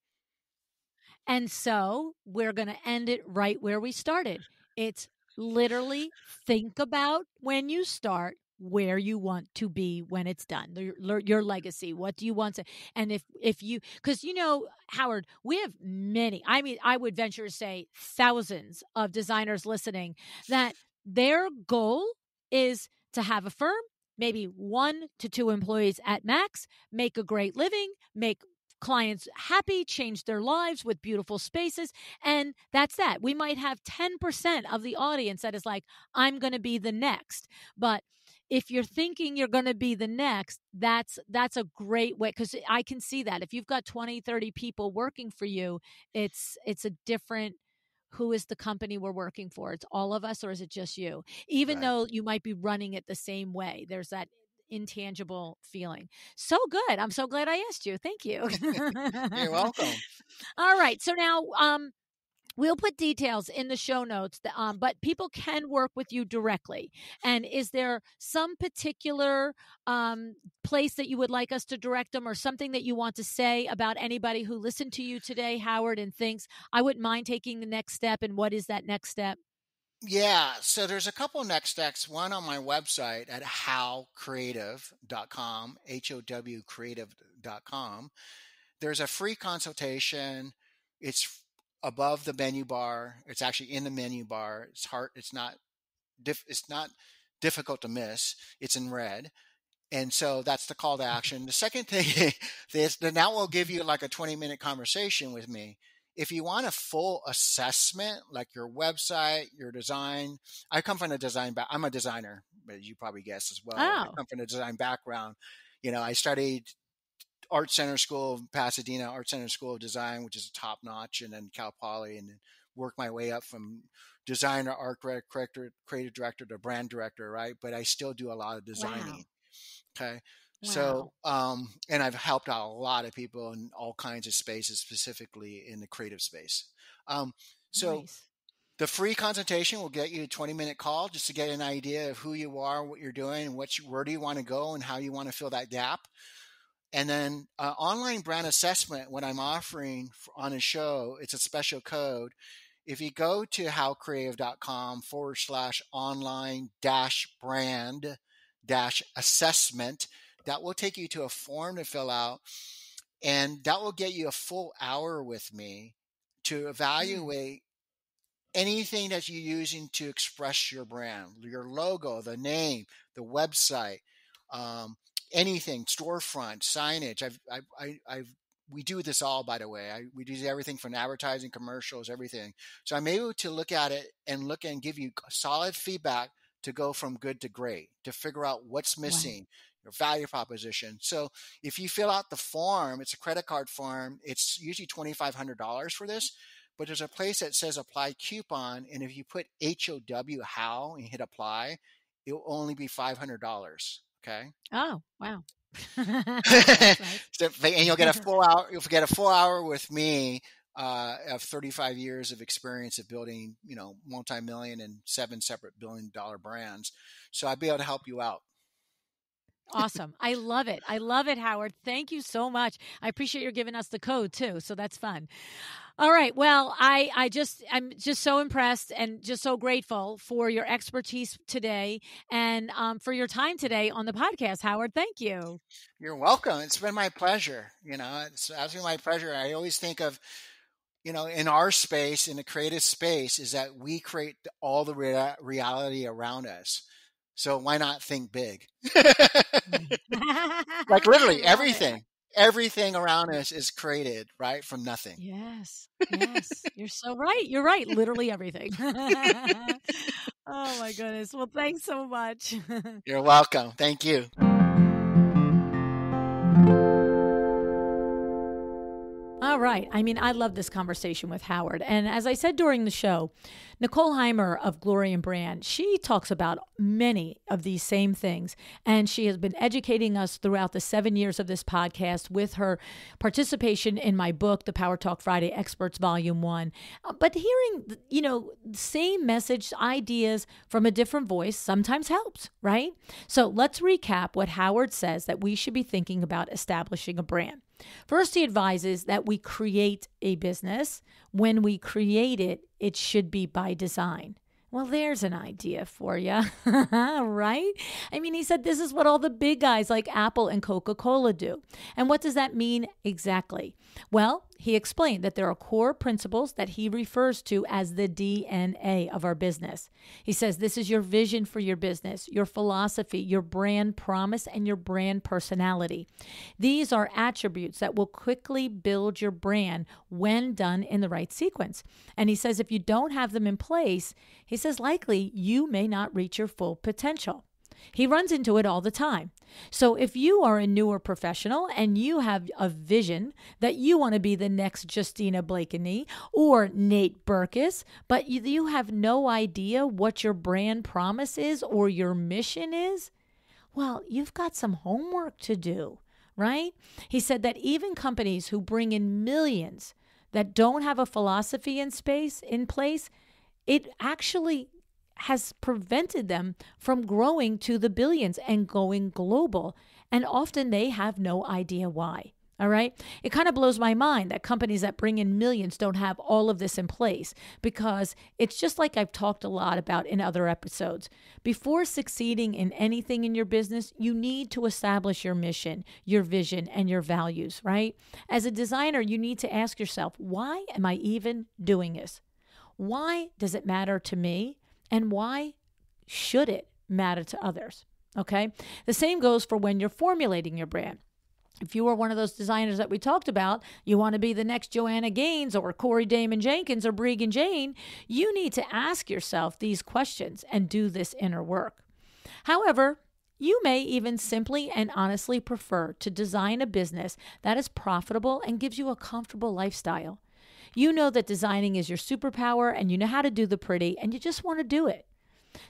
And so we're going to end it right where we started. It's literally think about when you start where you want to be when it's done your, your legacy what do you want to and if if you because you know howard we have many i mean i would venture to say thousands of designers listening that their goal is to have a firm maybe one to two employees at max make a great living make clients happy, change their lives with beautiful spaces. And that's that. We might have 10% of the audience that is like, I'm going to be the next. But if you're thinking you're going to be the next that's that's a great way because i can see that if you've got 20 30 people working for you it's it's a different who is the company we're working for it's all of us or is it just you even right. though you might be running it the same way there's that intangible feeling. So good. I'm so glad I asked you. Thank you. You're welcome. All right. So now, um, We'll put details in the show notes, um, but people can work with you directly. And is there some particular um, place that you would like us to direct them or something that you want to say about anybody who listened to you today, Howard, and thinks, I wouldn't mind taking the next step? And what is that next step? Yeah, so there's a couple next steps. One on my website at howcreative.com, H O W creative.com. There's a free consultation. It's above the menu bar. It's actually in the menu bar. It's hard. It's not. Diff, it's not difficult to miss. It's in red. And so that's the call to mm-hmm. action. The second thing is that now will give you like a 20 minute conversation with me if you want a full assessment, like your website, your design, I come from a design back. I'm a designer, as you probably guess as well. Oh. I come from a design background. You know, I studied Art Center School of Pasadena, Art Center School of Design, which is top notch, and then Cal Poly, and worked my way up from designer, art director, creative director to brand director, right? But I still do a lot of designing. Wow. Okay. So, um, and I've helped out a lot of people in all kinds of spaces, specifically in the creative space. Um, so, nice. the free consultation will get you a 20 minute call just to get an idea of who you are, what you're doing, and what you, where do you want to go, and how you want to fill that gap. And then uh, online brand assessment, what I'm offering on a show, it's a special code. if you go to howcreative.com forward slash online dash brand dash assessment, that will take you to a form to fill out and that will get you a full hour with me to mm. evaluate anything that you're using to express your brand, your logo, the name, the website, um, anything, storefront, signage. I've, I, I, I've, we do this all, by the way. I, we do everything from advertising, commercials, everything. So I'm able to look at it and look and give you solid feedback to go from good to great, to figure out what's missing, your value proposition. So if you fill out the form, it's a credit card form. It's usually $2,500 for this, but there's a place that says apply coupon. And if you put HOW how and hit apply, it will only be $500. Okay. Oh, wow. so, and you'll get a full hour, you'll get a full hour with me uh, of 35 years of experience of building, you know, multi-million and seven separate billion dollar brands. So I'd be able to help you out. Awesome. I love it. I love it, Howard. Thank you so much. I appreciate you giving us the code too. So that's fun. All right. Well, I, I just, I'm just so impressed and just so grateful for your expertise today and um, for your time today on the podcast, Howard. Thank you. You're welcome. It's been my pleasure. You know, it's, it's my pleasure. I always think of, you know, in our space, in the creative space, is that we create all the rea- reality around us. So why not think big? Mm. like literally everything. Everything around us is created, right? From nothing. Yes. Yes. You're so right. You're right. Literally everything. oh my goodness. Well, thanks so much. You're welcome. Thank you. All right. I mean, I love this conversation with Howard. And as I said during the show, Nicole Heymer of Glory and Brand, she talks about many of these same things. And she has been educating us throughout the seven years of this podcast with her participation in my book, The Power Talk Friday Experts Volume One. Uh, but hearing, you know, same message, ideas from a different voice sometimes helps, right? So let's recap what Howard says that we should be thinking about establishing a brand. First, he advises that we create a business. When we create it, it should be by design. Well, there's an idea for you, right? I mean, he said this is what all the big guys like Apple and Coca Cola do. And what does that mean exactly? Well, he explained that there are core principles that he refers to as the DNA of our business. He says this is your vision for your business, your philosophy, your brand promise, and your brand personality. These are attributes that will quickly build your brand when done in the right sequence. And he says if you don't have them in place, he says likely you may not reach your full potential. He runs into it all the time. So if you are a newer professional and you have a vision that you want to be the next Justina Blakeney or Nate Berkus, but you, you have no idea what your brand promise is or your mission is, well, you've got some homework to do, right? He said that even companies who bring in millions that don't have a philosophy in space in place, it actually has prevented them from growing to the billions and going global. And often they have no idea why. All right. It kind of blows my mind that companies that bring in millions don't have all of this in place because it's just like I've talked a lot about in other episodes. Before succeeding in anything in your business, you need to establish your mission, your vision, and your values, right? As a designer, you need to ask yourself, why am I even doing this? Why does it matter to me? And why should it matter to others? Okay. The same goes for when you're formulating your brand. If you are one of those designers that we talked about, you want to be the next Joanna Gaines or Corey Damen Jenkins or Breegan Jane, you need to ask yourself these questions and do this inner work. However, you may even simply and honestly prefer to design a business that is profitable and gives you a comfortable lifestyle. You know that designing is your superpower and you know how to do the pretty and you just want to do it.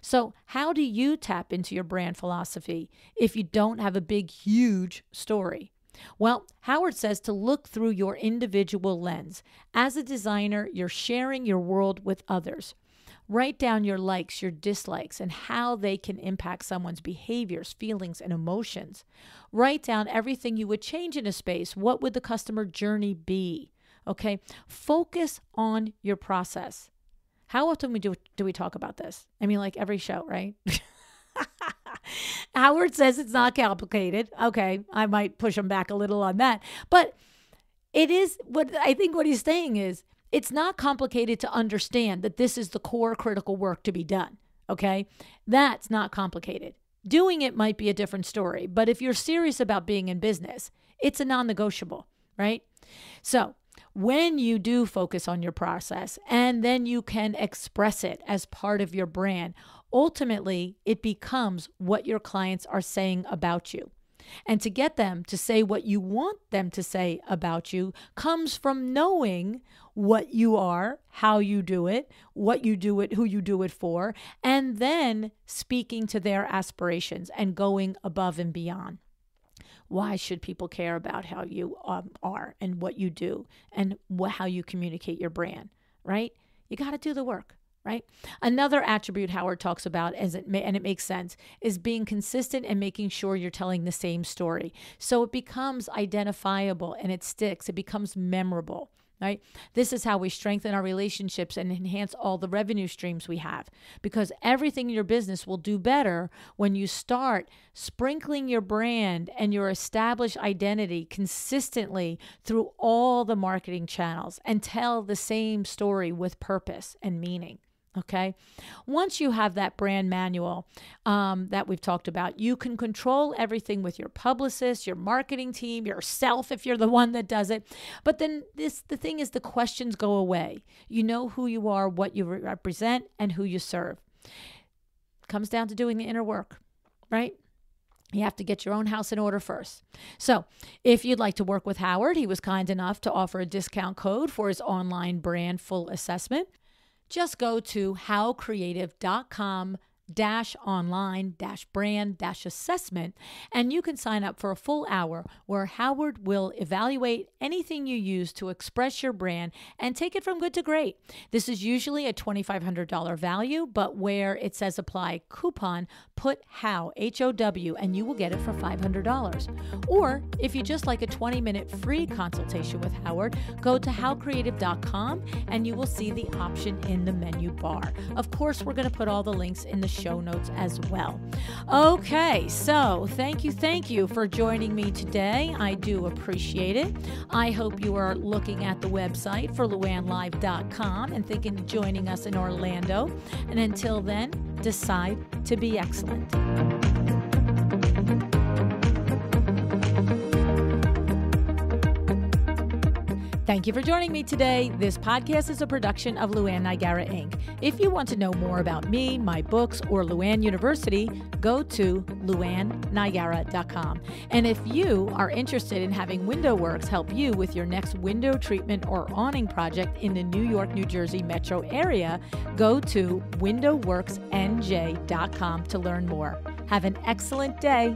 So, how do you tap into your brand philosophy if you don't have a big, huge story? Well, Howard says to look through your individual lens. As a designer, you're sharing your world with others. Write down your likes, your dislikes, and how they can impact someone's behaviors, feelings, and emotions. Write down everything you would change in a space. What would the customer journey be? Okay. Focus on your process. How often we do do we talk about this? I mean, like every show, right? Howard says it's not complicated. Okay, I might push him back a little on that. But it is what I think what he's saying is it's not complicated to understand that this is the core critical work to be done. Okay, that's not complicated. Doing it might be a different story, but if you're serious about being in business, it's a non negotiable, right? So, when you do focus on your process and then you can express it as part of your brand, ultimately it becomes what your clients are saying about you. And to get them to say what you want them to say about you comes from knowing what you are, how you do it, what you do it, who you do it for, and then speaking to their aspirations and going above and beyond. Why should people care about how you um, are and what you do and wh- how you communicate your brand, right? You got to do the work right? Another attribute Howard talks about, as it and it makes sense, is being consistent and making sure you're telling the same story. So it becomes identifiable and it sticks. It becomes memorable. Right? This is how we strengthen our relationships and enhance all the revenue streams we have because everything in your business will do better when you start sprinkling your brand and your established identity consistently through all the marketing channels and tell the same story with purpose and meaning. Okay. Once you have that brand manual um, that we've talked about, you can control everything with your publicist, your marketing team, yourself if you're the one that does it. But then this the thing is the questions go away. You know who you are, what you represent, and who you serve. Comes down to doing the inner work, right? You have to get your own house in order first. So, if you'd like to work with Howard, he was kind enough to offer a discount code for his online brand full assessment just go to howcreative.com dash online dash brand dash assessment and you can sign up for a full hour where Howard will evaluate anything you use to express your brand and take it from good to great. This is usually a $2500 value, but where it says apply coupon, put how H O W and you will get it for $500. Or if you just like a 20-minute free consultation with Howard, go to howcreative.com and you will see the option in the menu bar. Of course, we're going to put all the links in the show notes as well. Okay, so thank you, thank you for joining me today. I do appreciate it. I hope you are looking at the website for luannlive.com and thinking of joining us in Orlando. And until then, decide to be excellent. Thank you for joining me today. This podcast is a production of LuAnn Nigara Inc. If you want to know more about me, my books, or LuAnn University, go to luannnigara.com. And if you are interested in having WindowWorks help you with your next window treatment or awning project in the New York, New Jersey metro area, go to windowworksnj.com to learn more. Have an excellent day.